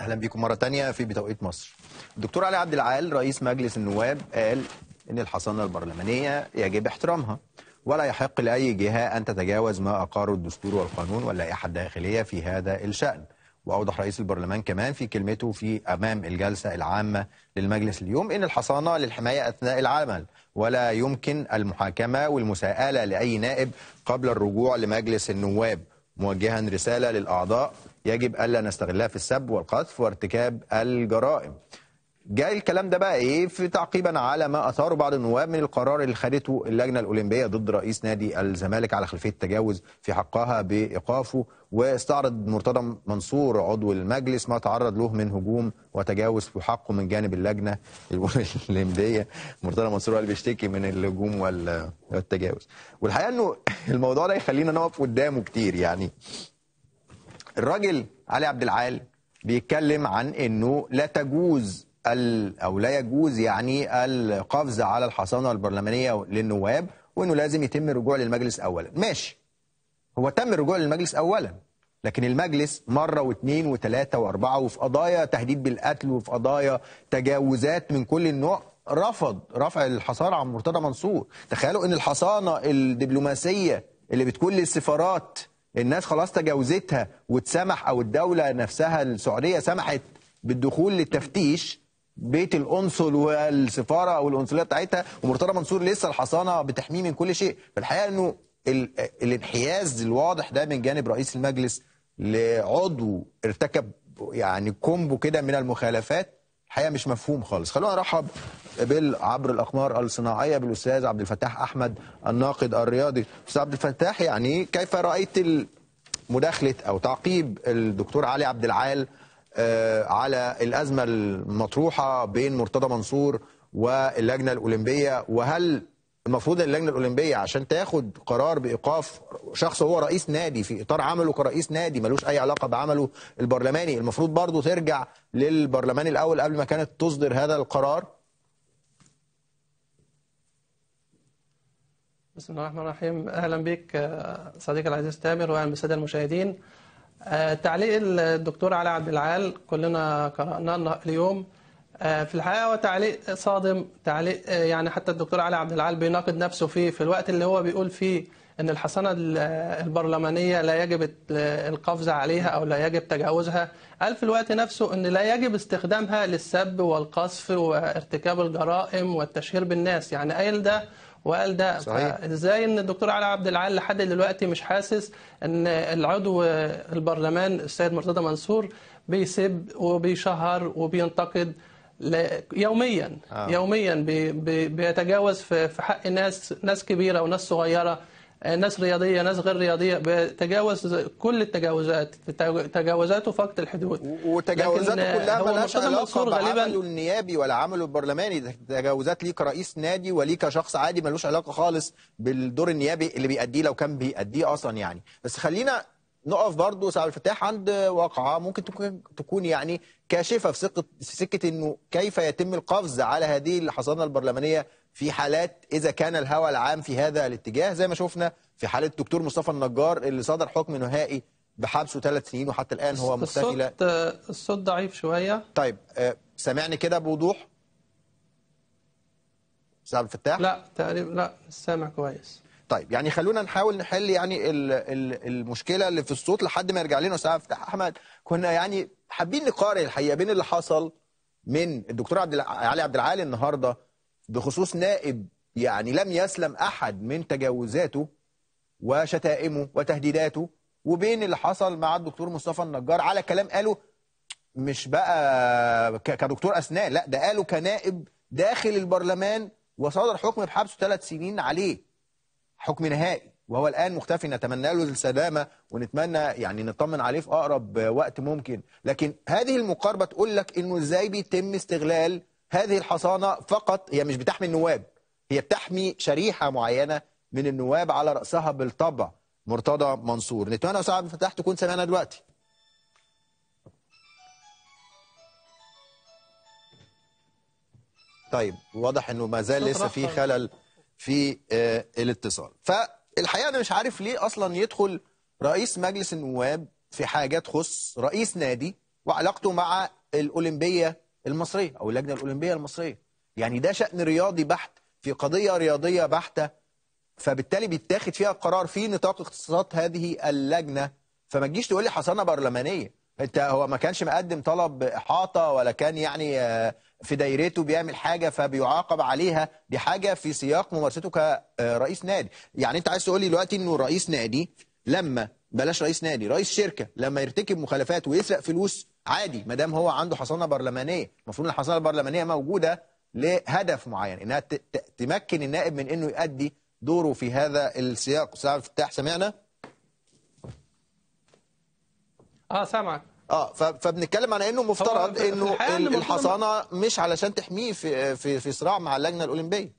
أهلا بكم مرة تانية في بتوقيت مصر. الدكتور علي عبد العال رئيس مجلس النواب قال إن الحصانة البرلمانية يجب احترامها ولا يحق لأي جهة أن تتجاوز ما اقره الدستور والقانون واللائحة الداخلية في هذا الشأن. وأوضح رئيس البرلمان كمان في كلمته في أمام الجلسة العامة للمجلس اليوم إن الحصانة للحماية أثناء العمل ولا يمكن المحاكمة والمساءلة لأي نائب قبل الرجوع لمجلس النواب. موجها رسالة للأعضاء يجب ألا نستغلها في السب والقذف وارتكاب الجرائم. جاي الكلام ده بقى إيه؟ في تعقيبا على ما اثاره بعض النواب من القرار اللي خدته اللجنة الأولمبية ضد رئيس نادي الزمالك على خلفية تجاوز في حقها بإيقافه واستعرض مرتضى منصور عضو المجلس ما تعرض له من هجوم وتجاوز في حقه من جانب اللجنة الأولمبية. مرتضى منصور اللي بيشتكي من الهجوم وال- والتجاوز. والحقيقة إنه الموضوع ده يخلينا نقف قدامه كتير يعني. الراجل علي عبد العال بيتكلم عن إنه لا تجوز أو لا يجوز يعني القفز على الحصانة البرلمانية للنواب وإنه لازم يتم الرجوع للمجلس اولا. ماشي. هو تم الرجوع للمجلس اولا لكن المجلس مرة واثنين وثلاثه وأربعة وفي قضايا تهديد بالقتل وفي قضايا تجاوزات من كل النوع رفض رفع الحصانه عن مرتضى منصور. تخيلوا إن الحصانة الدبلوماسية اللي بتكون للسفارات الناس خلاص تجاوزتها واتسمح أو الدولة نفسها السعودية سمحت بالدخول للتفتيش بيت القنصل والسفارة أو بتاعتها ومرتضى منصور لسه الحصانة بتحميه من كل شيء. فالحقيقة إنه ال- الانحياز الواضح ده من جانب رئيس المجلس لعضو ارتكب يعني كومبو كده من المخالفات الحقيقة مش مفهوم خالص. خلونا نرحب بال عبر الأقمار الصناعية بالأستاذ عبد الفتاح أحمد الناقد الرياضي. أستاذ عبد الفتاح يعني كيف رأيت مداخلة أو تعقيب الدكتور علي عبد العال على الأزمة المطروحة بين مرتضى منصور واللجنة الأولمبية. وهل المفروض إن اللجنة الأولمبية عشان تاخد قرار بإيقاف شخص هو رئيس نادي في إطار عمله كرئيس نادي ملوش أي علاقة بعمله البرلماني المفروض برضه ترجع للبرلمان الأول قبل ما كانت تصدر هذا القرار؟ بسم الله الرحمن الرحيم. أهلا بك آه، صديقي العزيز تامر واهلا بالساده المشاهدين. آه، تعليق الدكتور علي عبد العال كلنا قرأناه اليوم. آه، في الحقيقة هو تعليق صادم تعليق آه، يعني حتى الدكتور علي عبد العال بيناقض نفسه فيه. في الوقت اللي هو بيقول فيه إن الحصانة ال- البرلمانية لا يجب القفز عليها أو لا يجب تجاوزها قال في الوقت نفسه إن لا يجب استخدامها للسب والقذف وارتكاب الجرائم والتشهير بالناس. يعني قال ده وقال ده. إزاي إن الدكتور علي عبد العال لحد دلوقتي مش حاسس إن العضو البرلمان السيد مرتضى منصور بيسب وبيشهر وبينتقد يوميا آه. يوميا بي بي بيتجاوز في في حق ناس ناس كبيرة وناس صغيرة ناس رياضية ناس غير رياضية بيتجاوز كل التجاوزات تجاوزاته فقط الحدود. وتجاوزاته كلها مرتضى علاقة بعمله النيابي ولا عمله البرلماني. تجاوزات ليه كرئيس نادي وليه كشخص عادي ملوش علاقة خالص بالدور النيابي اللي بيأديه لو كان بيأديه أصلا يعني. بس خلينا نقف برضه سعد الفتاح عند واقعه ممكن تكون تكون يعني كاشفة في سكه في سكة إنه كيف يتم القفز على هذه الحصانة البرلمانية في حالات إذا كان الهوى العام في هذا الاتجاه. زي ما شفنا في حالة الدكتور مصطفى النجار اللي صدر حكم نهائي بحبسه ثلاث سنين وحتى الآن هو مختفي الصوت الصوت ضعيف شوية. طيب آه، سامعني كده بوضوح. عبد الفتاح لا تقريبا لا سامع كويس. طيب يعني خلونا نحاول نحل يعني ال- ال- المشكلة اللي في الصوت لحد ما يرجع لنا أستاذ الفتاح أحمد. كنا يعني حابين نقارن الحقيقة بين اللي حصل من الدكتور عبد علي عبد العال النهارده بخصوص نائب يعني لم يسلم أحد من تجاوزاته وشتائمه وتهديداته وبين اللي حصل مع الدكتور مصطفى النجار. على كلام قاله مش بقى كدكتور اسنان لا ده قاله كنائب داخل البرلمان وصدر حكم بحبسه ثلاث سنين عليه. حكم نهائي وهو الآن مختفي نتمنى له السلامة ونتمنى يعني نطمن عليه في أقرب وقت ممكن. لكن هذه المقاربة تقول لك إنه إزاي بيتم استغلال هذه الحصانة فقط هي مش بتحمي النواب هي بتحمي شريحة معينة من النواب على رأسها بالطبع. مرتضى منصور نتمنى عبد الفتاح تكون سمعنا دلوقتي. طيب واضح إنه ما زال لسه في. خلل في آه، الاتصال. فالحقيقة أنا مش عارف ليه أصلا يدخل رئيس مجلس النواب في حاجة تخص رئيس نادي وعلاقته مع الأولمبية المصرية أو اللجنة الأولمبية المصرية. يعني ده شأن رياضي بحت في قضية رياضية بحتة فبالتالي بيتاخد فيها قرار في نطاق اختصاصات هذه اللجنة. فما تجيش تقول لي حصانة برلمانية. أنت هو ما كانش مقدم طلب إحاطة ولا كان يعني آه، في دايرته بيعمل حاجة فبيعاقب عليها دي حاجة في سياق ممارسته كرئيس نادي. يعني أنت عايز تقول لي دلوقتي إنه رئيس نادي لما بلاش رئيس نادي رئيس شركة لما يرتكب مخالفات ويسرق فلوس عادي ما دام هو عنده حصانة برلمانية. المفروض إن الحصانة البرلمانية موجودة لهدف معين إنها تمكن النائب من إنه يؤدي دوره في هذا السياق. أستاذ الفتاح سمعنا آه سامعك. آه فبنتكلم عن إنه مفترض إنه الحصانة مش علشان تحميه في في في صراع مع اللجنة الأولمبية.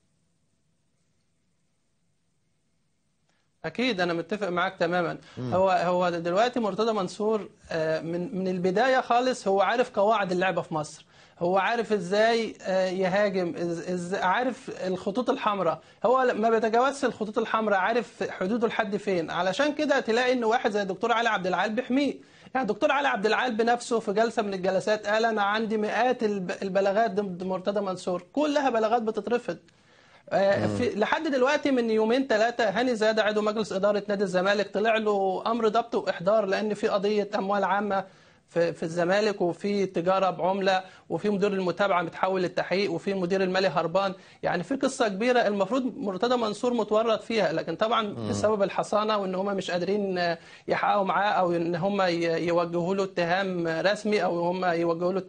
أكيد أنا متفق معاك تماما. هو هو دلوقتي مرتضى منصور آه، من من البداية خالص هو عارف قواعد اللعبة في مصر. هو عارف إزاي آه، يهاجم إز- عارف الخطوط الحمراء. هو ما بيتجاوزش الخطوط الحمراء عارف حدوده لحد فين. علشان كده تلاقي ان واحد زي الدكتور علي عبد العال بيحميه. يعني الدكتور علي عبد العال بنفسه في جلسة من الجلسات قال أنا عندي مئات الب- البلاغات ضد مرتضى منصور كلها بلاغات بتترفض. آه، في لحد دلوقتي من يومين ثلاثة هاني زادة عضو مجلس إدارة نادي الزمالك طلع له أمر ضبط وإحضار لأن في قضية أموال عامة في في الزمالك وفي تجارة بعملة وفي مدير المتابعة متحول للتحقيق وفي المدير المالي هربان. يعني في قصة كبيرة المفروض مرتضى منصور متورط فيها لكن طبعا بسبب الحصانة وإن هم مش قادرين يحققوا معاه أو إن هم يوجهوا له اتهام رسمي أو هم يوجهوا له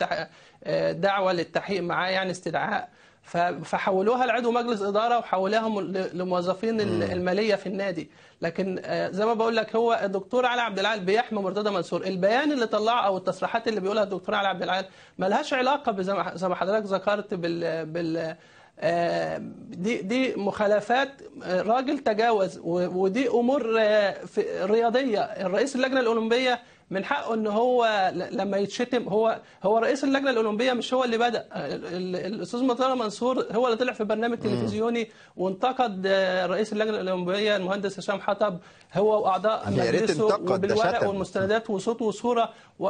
دعوة للتحقيق معاه يعني استدعاء. فحولوها لعضو مجلس إدارة وحولوها لموظفين ال- المالية في النادي. لكن آه، زي ما بقول لك هو الدكتور علي عبد العال بيحمي مرتضى منصور. البيان اللي طلعه أو التصريحات اللي بيقولها الدكتور علي عبد العال ملهاش علاقة زي ما حضرتك ذكرت بال بال آه، دي دي مخالفات آه، راجل تجاوز ودي أمور رياضية. الرئيس اللجنة الأولمبية من حقه إن هو لما يتشتم هو هو رئيس اللجنة الأولمبية مش هو اللي بدأ ال- ال- الأستاذ مرتضى منصور هو اللي طلع في برنامج تلفزيوني وانتقد رئيس اللجنة الأولمبية المهندس هشام حطب هو وأعضاء مجلسه شتم. والمستندات وصوت وصورة و...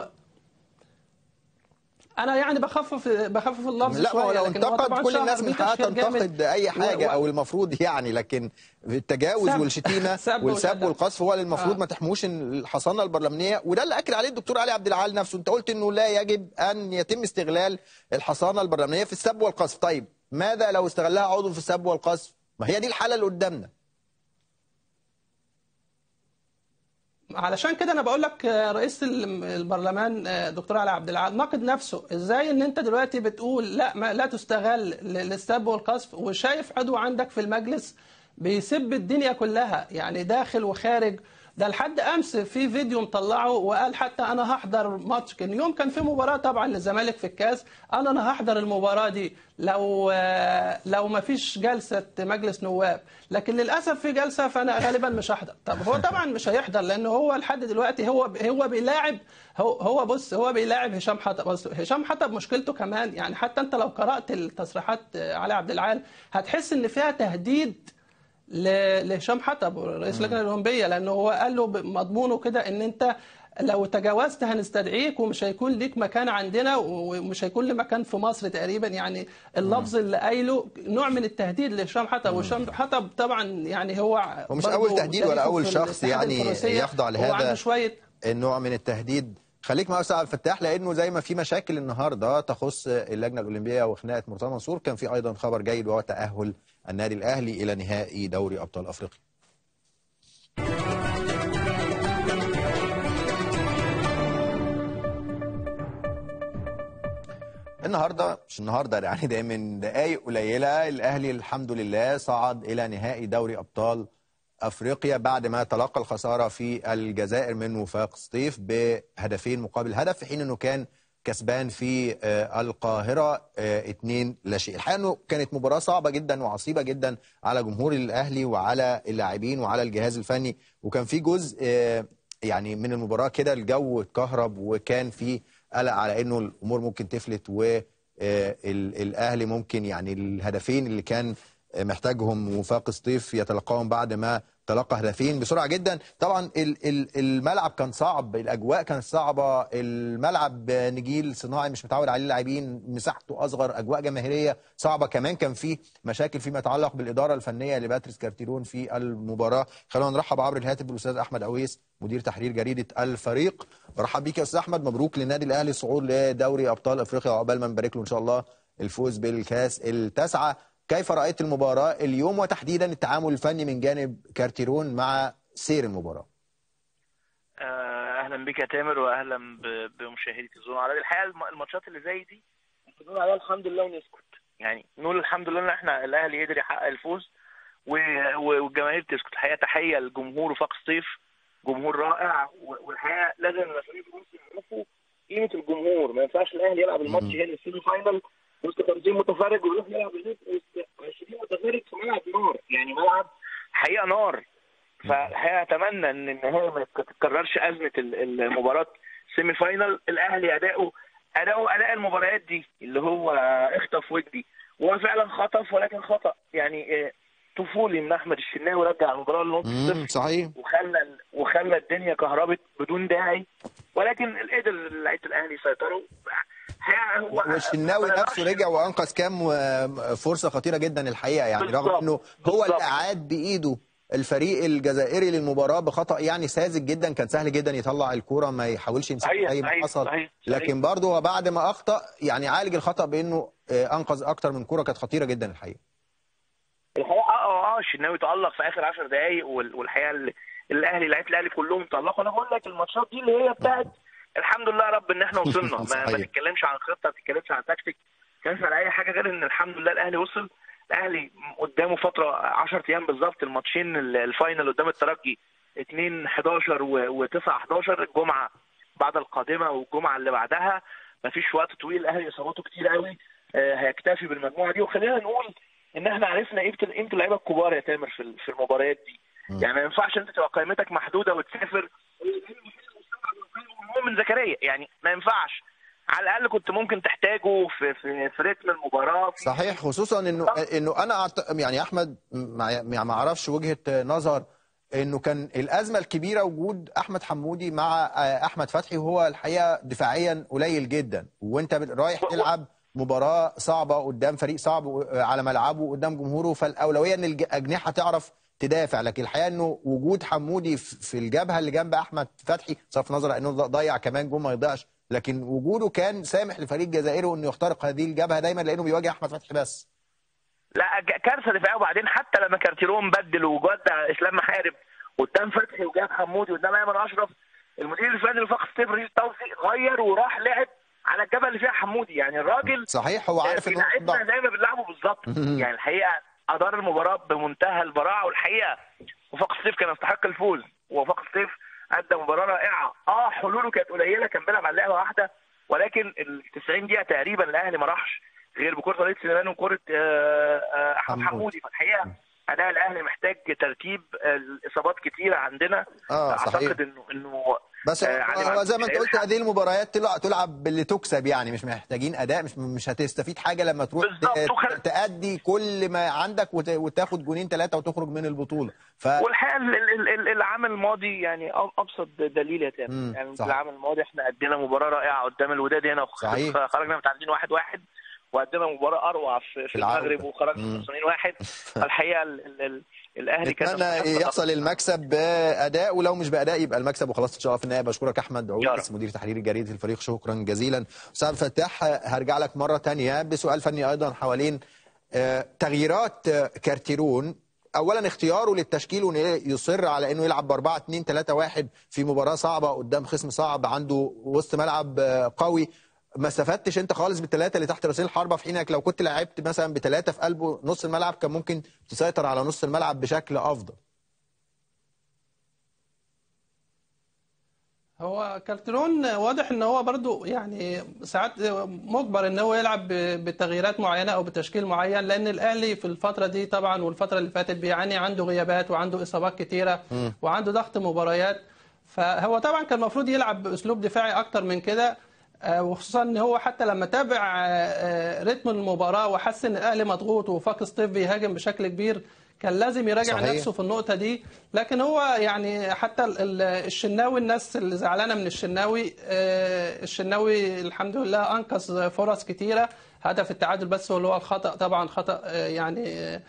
أنا يعني بخفف بخفف اللفظ لا هو لو انتقد كل الناس من حقها. تنتقد اي حاجة و- أو المفروض يعني لكن التجاوز سب- والشتيمة سب والسب وشتم. والقذف هو اللي المفروض آه. ما تحموش الحصانة البرلمانية وده اللي أكد عليه الدكتور علي عبد العال نفسه أنت قلت إنه لا يجب أن يتم استغلال الحصانة البرلمانية في السب والقذف طيب ماذا لو استغلها عضو في السب والقذف ما هي دي الحالة اللي قدامنا علشان كده أنا بقول لك آه، رئيس البرلمان آه، دكتور علي عبد العال ناقد نفسه. إزاي ان انت دلوقتي بتقول لا ما لا تستغل للسب والقذف وشايف عضو عندك في المجلس بيسب الدنيا كلها يعني داخل وخارج ده لحد أمس في فيديو مطلعه وقال حتى أنا هحضر ماتش. كان يوم كان في مباراة طبعا للزمالك في الكاس. قال أنا هحضر المباراة دي لو لو ما فيش جلسة مجلس نواب. لكن للأسف في جلسة فأنا غالبا مش هحضر. طب هو طبعا مش هيحضر لأن هو لحد دلوقتي هو هو بيلاعب هو هو بص هو بيلاعب هشام حطب. هشام حطب مشكلته كمان. يعني حتى أنت لو قرأت التصريحات علي عبد العال هتحس إن فيها تهديد لهشام حطب رئيس اللجنه الأولمبية لأنه هو قال له مضمونه كده إن أنت لو تجاوزت هنستدعيك ومش هيكون ليك مكان عندنا ومش هيكون لي مكان في مصر تقريبا. يعني اللفظ اللي قايله نوع من التهديد لهشام حطب. وهشام حطب طبعا يعني هو هو مش برضه أول تهديد ولا أول شخص يعني. يخضع لهذا شوية النوع من التهديد. خليك مع أستاذ عبد الفتاح لأنه زي ما في مشاكل النهارده تخص اللجنة الأولمبية وخناقة مرتضى منصور. كان في أيضا خبر جيد وهو تاهل النادي الأهلي إلى نهائي دوري أبطال أفريقيا. النهارده مش النهارده يعني ده من دقائق قليلة الأهلي الحمد لله صعد إلى نهائي دوري أبطال أفريقيا بعد ما تلقى الخسارة في الجزائر من وفاق سطيف بهدفين مقابل هدف في حين إنه كان كسبان في آه، القاهرة 2 لا شيء الحقيقة إنه كانت مباراة صعبة جدا وعصيبة جدا على جمهور الأهلي وعلى اللاعبين وعلى الجهاز الفني. وكان في جزء آه، يعني من المباراة كده الجو اتكهرب وكان في قلق على إنه الأمور ممكن تفلت والاهلي ممكن يعني الهدفين اللي كان محتاجهم وفاق سطيف يتلقاهم بعد ما تلقى هدفين بسرعة جدا. طبعا ال- ال- الملعب كان صعب الأجواء كانت صعبة الملعب نجيل صناعي مش متعود عليه اللاعبين مساحته أصغر أجواء جماهيرية صعبة. كمان كان في مشاكل فيما يتعلق بالإدارة الفنية لباتريس كارتيرون في المباراة. خلونا نرحب عبر الهاتف بالأستاذ أحمد أويس مدير تحرير جريدة الفريق. برحب بيك يا أستاذ أحمد. مبروك للنادي الأهلي الصعود لدوري أبطال أفريقيا وعقبال ما نبارك له إن شاء الله الفوز بالكأس التاسعة. كيف رأيت المباراة اليوم وتحديدا التعامل الفني من جانب كارتيرون مع سير المباراة؟ آه، أهلا بك يا تامر واهلا بمشاهدي تلفزيون العربي الحقيقة الم- الماتشات اللي زي دي نقول عليها الحمد لله ونسكت. يعني نقول الحمد لله إن إحنا الأهلي قدر يحقق الفوز والجماهير تسكت الحقيقة تحية للجمهور وفاق سطيف جمهور رائع والحقيقة لازم المسؤولين في مصر يعرفوا قيمة الجمهور. ما ينفعش الأهلي يلعب الماتش هنا ال semi final وسط 50 متفرج ويروح يلعب هناك وسط 20 متفرج في ملعب نار. يعني ملعب حقيقة نار. فالحقيقة اتمنى إن النهائي ما تتكررش أزمة ال- المباراة. semi final الأهلي اداؤه أداؤه أداء المباريات دي اللي هو اخطف ودي وهو فعلا خطف ولكن خطأ. يعني آه، طفولي من أحمد الشناوي رجع المباراة لنص امم صحيح. وخلى وخلى الدنيا كهربت بدون داعي. ولكن قدر لعيبة الأهلي يسيطروا. هو والشناوي نفسه رجع وأنقذ كام آه، فرصة خطيرة جدا الحقيقة يعني رغم. إنه هو اللي أعاد بإيده الفريق الجزائري للمباراة بخطأ يعني ساذج جدا كان سهل جدا يطلع الكورة ما يحاولش يمسكها صحيح، زي ما حصل. لكن برضه هو بعد ما أخطأ يعني عالج الخطأ بإنه آه، أنقذ أكتر من كورة كانت خطيرة جدا الحقيقة الحقيقة آه آه الشناوي تالق في آخر 10 دقائق وال- والحقيقة ال- الأهلي لعيبة الأهلي كلهم تالقوا أنا بقول لك الماتشات دي اللي هي بتاعت الحمد لله يا رب إن إحنا وصلنا. ما, تتكلمش عن خطة ما تتكلمش عن تكتيك ما تتكلمش عن أي حاجة غير إن الحمد لله الأهلي وصل. الأهلي قدامه فترة 10 أيام بالظبط الماتشين ال- ال final قدام الترجي 2 11 و9 11 الجمعة بعد القادمة والجمعة اللي بعدها. ما فيش وقت طويل الأهلي إصاباته كتير قوي. آه، هيكتفي بالمجموعة دي. وخلينا نقول إن إحنا عرفنا قيمة قيمة اللعيبة الكبار يا تامر في في المباريات دي. يعني ما ينفعش أنت تبقى قائمتك محدودة وتسافر. مؤمن زكريا. يعني ما ينفعش. على الأقل كنت ممكن تحتاجه في في, في رتم المباراة. صحيح خصوصا انه إنه أنا أعت... يعني أحمد ما أعرفش وجهة نظر إنه كان الأزمة الكبيرة وجود أحمد حمودي مع آه، أحمد فتحي وهو الحقيقة دفاعيا قليل جدا. وأنت رايح تلعب مباراة صعبة قدام فريق صعب آه، على ملعبه وقدام جمهوره فالأولوية إن الاجنحه تعرف تدافع لكن الحقيقة إنه وجود حمودي في الجبهة اللي جنب أحمد فتحي صرف نظر إنه ضيع كمان جون ما يضيعش. لكن وجوده كان سامح لفريق الجزائري إنه يخترق هذه الجبهة دايما لأنه بيواجه أحمد فتحي بس. لا كارثة دفاعيه وبعدين حتى لما كارتيرون بدل وودى إسلام محارب قدام فتحي وجاب حمودي قدام أيمن أشرف المدير الفني لوفاق سطيف ريس توفيق غير وراح لعب على الجبهة اللي فيها حمودي. يعني الراجل صحيح هو عارف إنه. زي ما بنلعبه بالظبط. يعني الحقيقة أدار المباراة بمنتهى البراعة والحقيقة. وفاق سطيف كان يستحق الفوز. وفاق سطيف أدى مباراة رائعة. آه حلوله كانت قليلة كان بيلعب على لعبه واحدة. ولكن ال 90 دقيقة تقريبا الأهلي ما راحش غير بكرة وليد سليمان وكرة آه، آه، أحمد حمودي. فالحقيقة أداء الأهلي محتاج ترتيب آه، الإصابات كتيرة عندنا. صحيح. أعتقد انه إنه بس آه، هو زي ما انت قلت. هذه المباريات تلعب تلعب باللي تكسب يعني مش محتاجين أداء مش مش هتستفيد حاجة لما تروح ت- تأدي كل ما عندك وت- وتاخد جونين ثلاثة وتخرج من البطولة ف والحقيقة ال- ال- ال- العام الماضي يعني أبسط دليل يا تامر يعني صح. العام الماضي إحنا أدينا مباراة رائعة قدام الوداد هنا. خرجنا متعادلين واحد واحد وقدمنا مباراة أروع في, في. المغرب وخرجنا. خسرانين واحد فالحقيقة ال- ال- ال- الأهلي كان يحصل المكسب بأداء ولو مش بأداء يبقى المكسب وخلاص ان شاء الله في النهايه بشكرك احمد عويس مدير تحرير جريدة الفريق. شكرا جزيلا. أستاذ فتاح هرجع لك مرة تانية بسؤال فني أيضا حوالين آه، تغييرات آه، كارتيرون. اولا اختياره للتشكيل يصر على إنه يلعب ب 4 2 3 1 في مباراة صعبة قدام خصم صعب عنده وسط ملعب آه، قوي. ما استفدتش انت خالص بالثلاثه اللي تحت راسين الحربة في حينك؟ لو كنت لعبت مثلا بثلاثه في قلبه نص الملعب كان ممكن تسيطر على نص الملعب بشكل أفضل. هو كارتيرون واضح إن هو برضو يعني ساعات مجبر إن هو يلعب بتغييرات معينة أو بتشكيل معين لأن الأهلي في الفترة دي طبعا والفترة اللي فاتت بيعاني عنده غيابات وعنده إصابات كتيرة مم. وعنده ضغط مباريات. فهو طبعا كان المفروض يلعب بأسلوب دفاعي أكتر من كده وخصوصا إن هو حتى لما تابع آه، آه، رتم المباراة وحس ان الاهلي مضغوط وفاق سطيف بيهاجم بشكل كبير كان لازم يراجع صحيح. نفسه في النقطة دي. لكن هو يعني حتى ال- ال- الشناوي الناس اللي زعلانة من الشناوي آه، الشناوي الحمد لله أنقذ فرص كتيرة. هدف التعادل بس هو اللي هو الخطأ. طبعا خطأ آه، يعني آه، آه،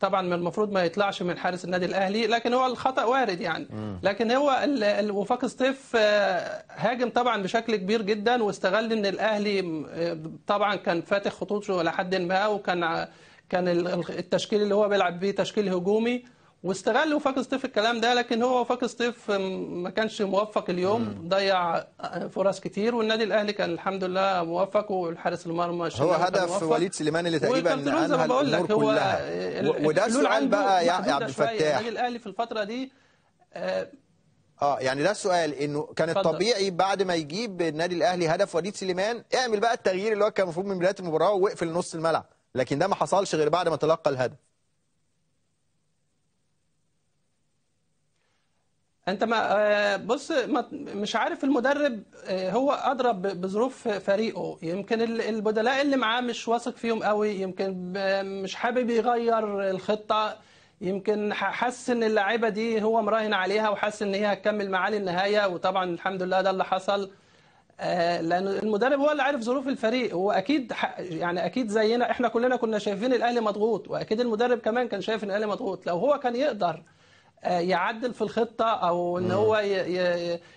طبعا من المفروض ما يطلعش من حارس النادي الأهلي لكن هو الخطأ وارد يعني. لكن هو وفاق ستيف آه، هاجم طبعا بشكل كبير جدا واستغل إن الأهلي آه، طبعا كان فاتح خطوطه لحد ما وكان كان ال- ال- التشكيل اللي هو بيلعب بيه تشكيل هجومي. واستغل وفاق سطيف الكلام ده لكن هو وفاق سطيف ما كانش موفق اليوم ضيع آه، فرص كتير والنادي الأهلي كان الحمد لله موفق والحارس المرمى هو هدف. وليد سليمان اللي تقريبا وكابتن زي ما بقول لك هو وده السؤال بقى يا عبد. الفتاح النادي الأهلي في الفترة دي آه، آه يعني ده السؤال إنه كان اتفضل. الطبيعي بعد ما يجيب النادي الأهلي هدف وليد سليمان اعمل بقى التغيير اللي هو كان المفروض من بداية المباراة واقفل نص الملعب لكن ده ما حصلش غير بعد ما تلقى الهدف انت ما آه، بص ما مش عارف المدرب آه، هو ادرى بظروف فريقه. يمكن ال- البدلاء اللي معاه مش واثق فيهم قوي. يمكن مش حابب يغير الخطة. يمكن حس إن اللعيبة دي هو مراهن عليها وحس إن هي هتكمل معاه للنهاية. وطبعا الحمد لله ده اللي حصل. آه، لأن المدرب هو اللي عارف ظروف الفريق. هو أكيد ح- يعني أكيد زينا إحنا كلنا كنا شايفين الأهلي مضغوط. وأكيد المدرب كمان كان شايف إن الأهلي مضغوط. لو هو كان يقدر يعدل في الخطة أو إن هو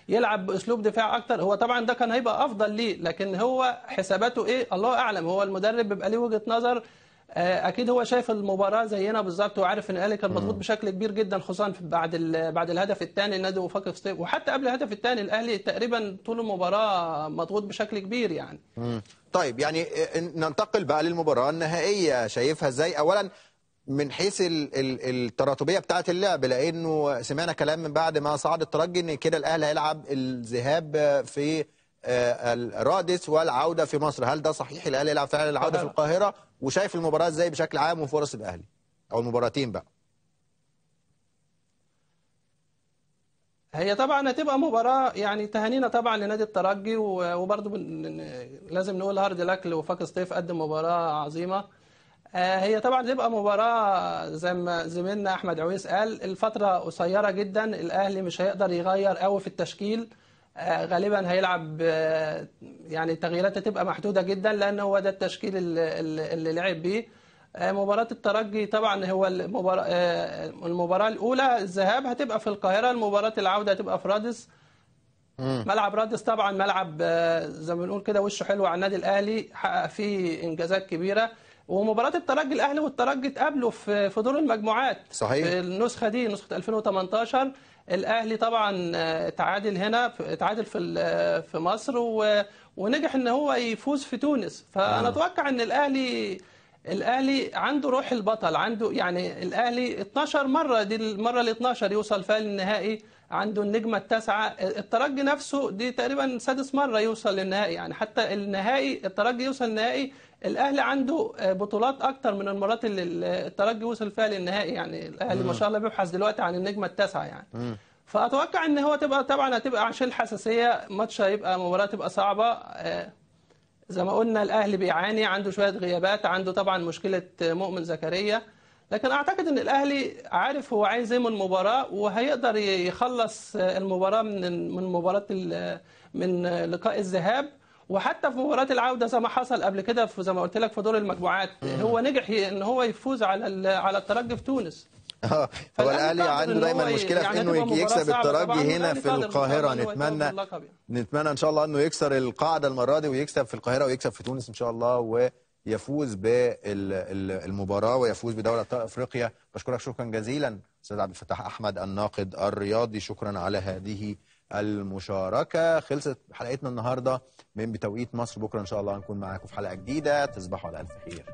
يلعب بأسلوب دفاع أكتر. هو طبعا ده كان هيبقى أفضل ليه لكن هو حساباته إيه؟ الله أعلم. هو المدرب بيبقى ليه وجهة نظر. آه، أكيد هو شايف المباراة زينا بالظبط وعارف إن الاهلي كان مضغوط بشكل كبير جدا خصوصا بعد بعد الهدف الثاني النادي وفاق ستيف وحتى قبل الهدف الثاني الأهلي تقريبا طول المباراة مضغوط بشكل كبير يعني. مم. طيب يعني آه، ننتقل بقى للمباراة النهائية شايفها إزاي؟ اولا من حيث ال- ال- التراتبية بتاعه اللعب لأنه سمعنا كلام من بعد ما صعد الترجي إن كده الأهلي هيلعب الذهاب في آه، الرادس والعودة في مصر. هل ده صحيح؟ الأهلي يلعب فعلا العودة في القاهرة؟ وشايف المباراة إزاي بشكل عام وفرص الأهلي؟ أو المباراتين بقى. هي طبعا هتبقى مباراة يعني تهانينا طبعا لنادي الترجي و- وبرضه بن- لازم نقول hard luck لوفاق سطيف قدم مباراة عظيمة. آه، هي طبعا تبقى مباراة زي ما زميلنا أحمد عويس قال الفترة قصيرة جدا الأهلي مش هيقدر يغير قوي في التشكيل. آه، غالبا هيلعب آه، يعني التغييرات هتبقى محدودة جدا لأن هو ده التشكيل اللي, اللي لعب بيه. آه، مباراة الترجي طبعا هو المباراة آه، المباراة الأولى الذهاب هتبقى في القاهرة المباراة العودة هتبقى في رادس. ملعب رادس طبعا ملعب آه، زي ما بنقول كده وشه حلو على النادي الأهلي حقق فيه إنجازات كبيرة. ومباراة الترجي الأهلي والترجي اتقابلوا في في دور المجموعات. صحيح. في النسخة دي نسخة 2018 الأهلي طبعا آه، تعادل هنا تعادل في ال- في مصر ونجح إن هو يفوز في تونس. فأنا أتوقع إن الأهلي الأهلي عنده روح البطل عنده يعني الأهلي 12 مرة دي المرة ال 12 يوصل فيها للنهائي عنده النجمة التاسعة. الترجي نفسه دي تقريبا سادس مرة يوصل للنهائي يعني حتى النهائي الترجي يوصل النهائي الأهلي عنده بطولات أكتر من المرات اللي الترجي وصل فيها للنهائي يعني الأهلي ما شاء الله بيبحث دلوقتي عن النجمة التاسعة يعني. فأتوقع إن هو تبقى طبعا هتبقى عشان الحساسية ماتش هيبقى مباراة تبقى صعبة آه، زي ما قلنا الأهلي بيعاني عنده شوية غيابات عنده طبعا مشكلة مؤمن زكريا. لكن أعتقد إن الأهلي عارف هو عايز إيه من المباراة وهيقدر يخلص المباراة من من مباراة من لقاء الذهاب. وحتى في مباراة العودة زي ما حصل قبل كده في زي ما قلت لك في دور المجموعات هو نجح إن هو يفوز على على الترجي في تونس. آه هو الأهلي عنده دايما مشكلة في إنه يكسب الترجي هنا في القاهرة. نتمنى نتمنى إن شاء الله إنه يكسر القاعدة المرة دي ويكسب في القاهرة ويكسب في تونس إن شاء الله ويفوز بالمباراه ويفوز بدوري أبطال أفريقيا. بشكرك شكرا جزيلا أستاذ عبد الفتاح أحمد الناقد الرياضي. شكرا على هذه المشاركة. خلصت حلقتنا النهارده من بتوقيت مصر. بكرة إن شاء الله هنكون معاكم في حلقة جديدة. تصبحوا على ألف خير.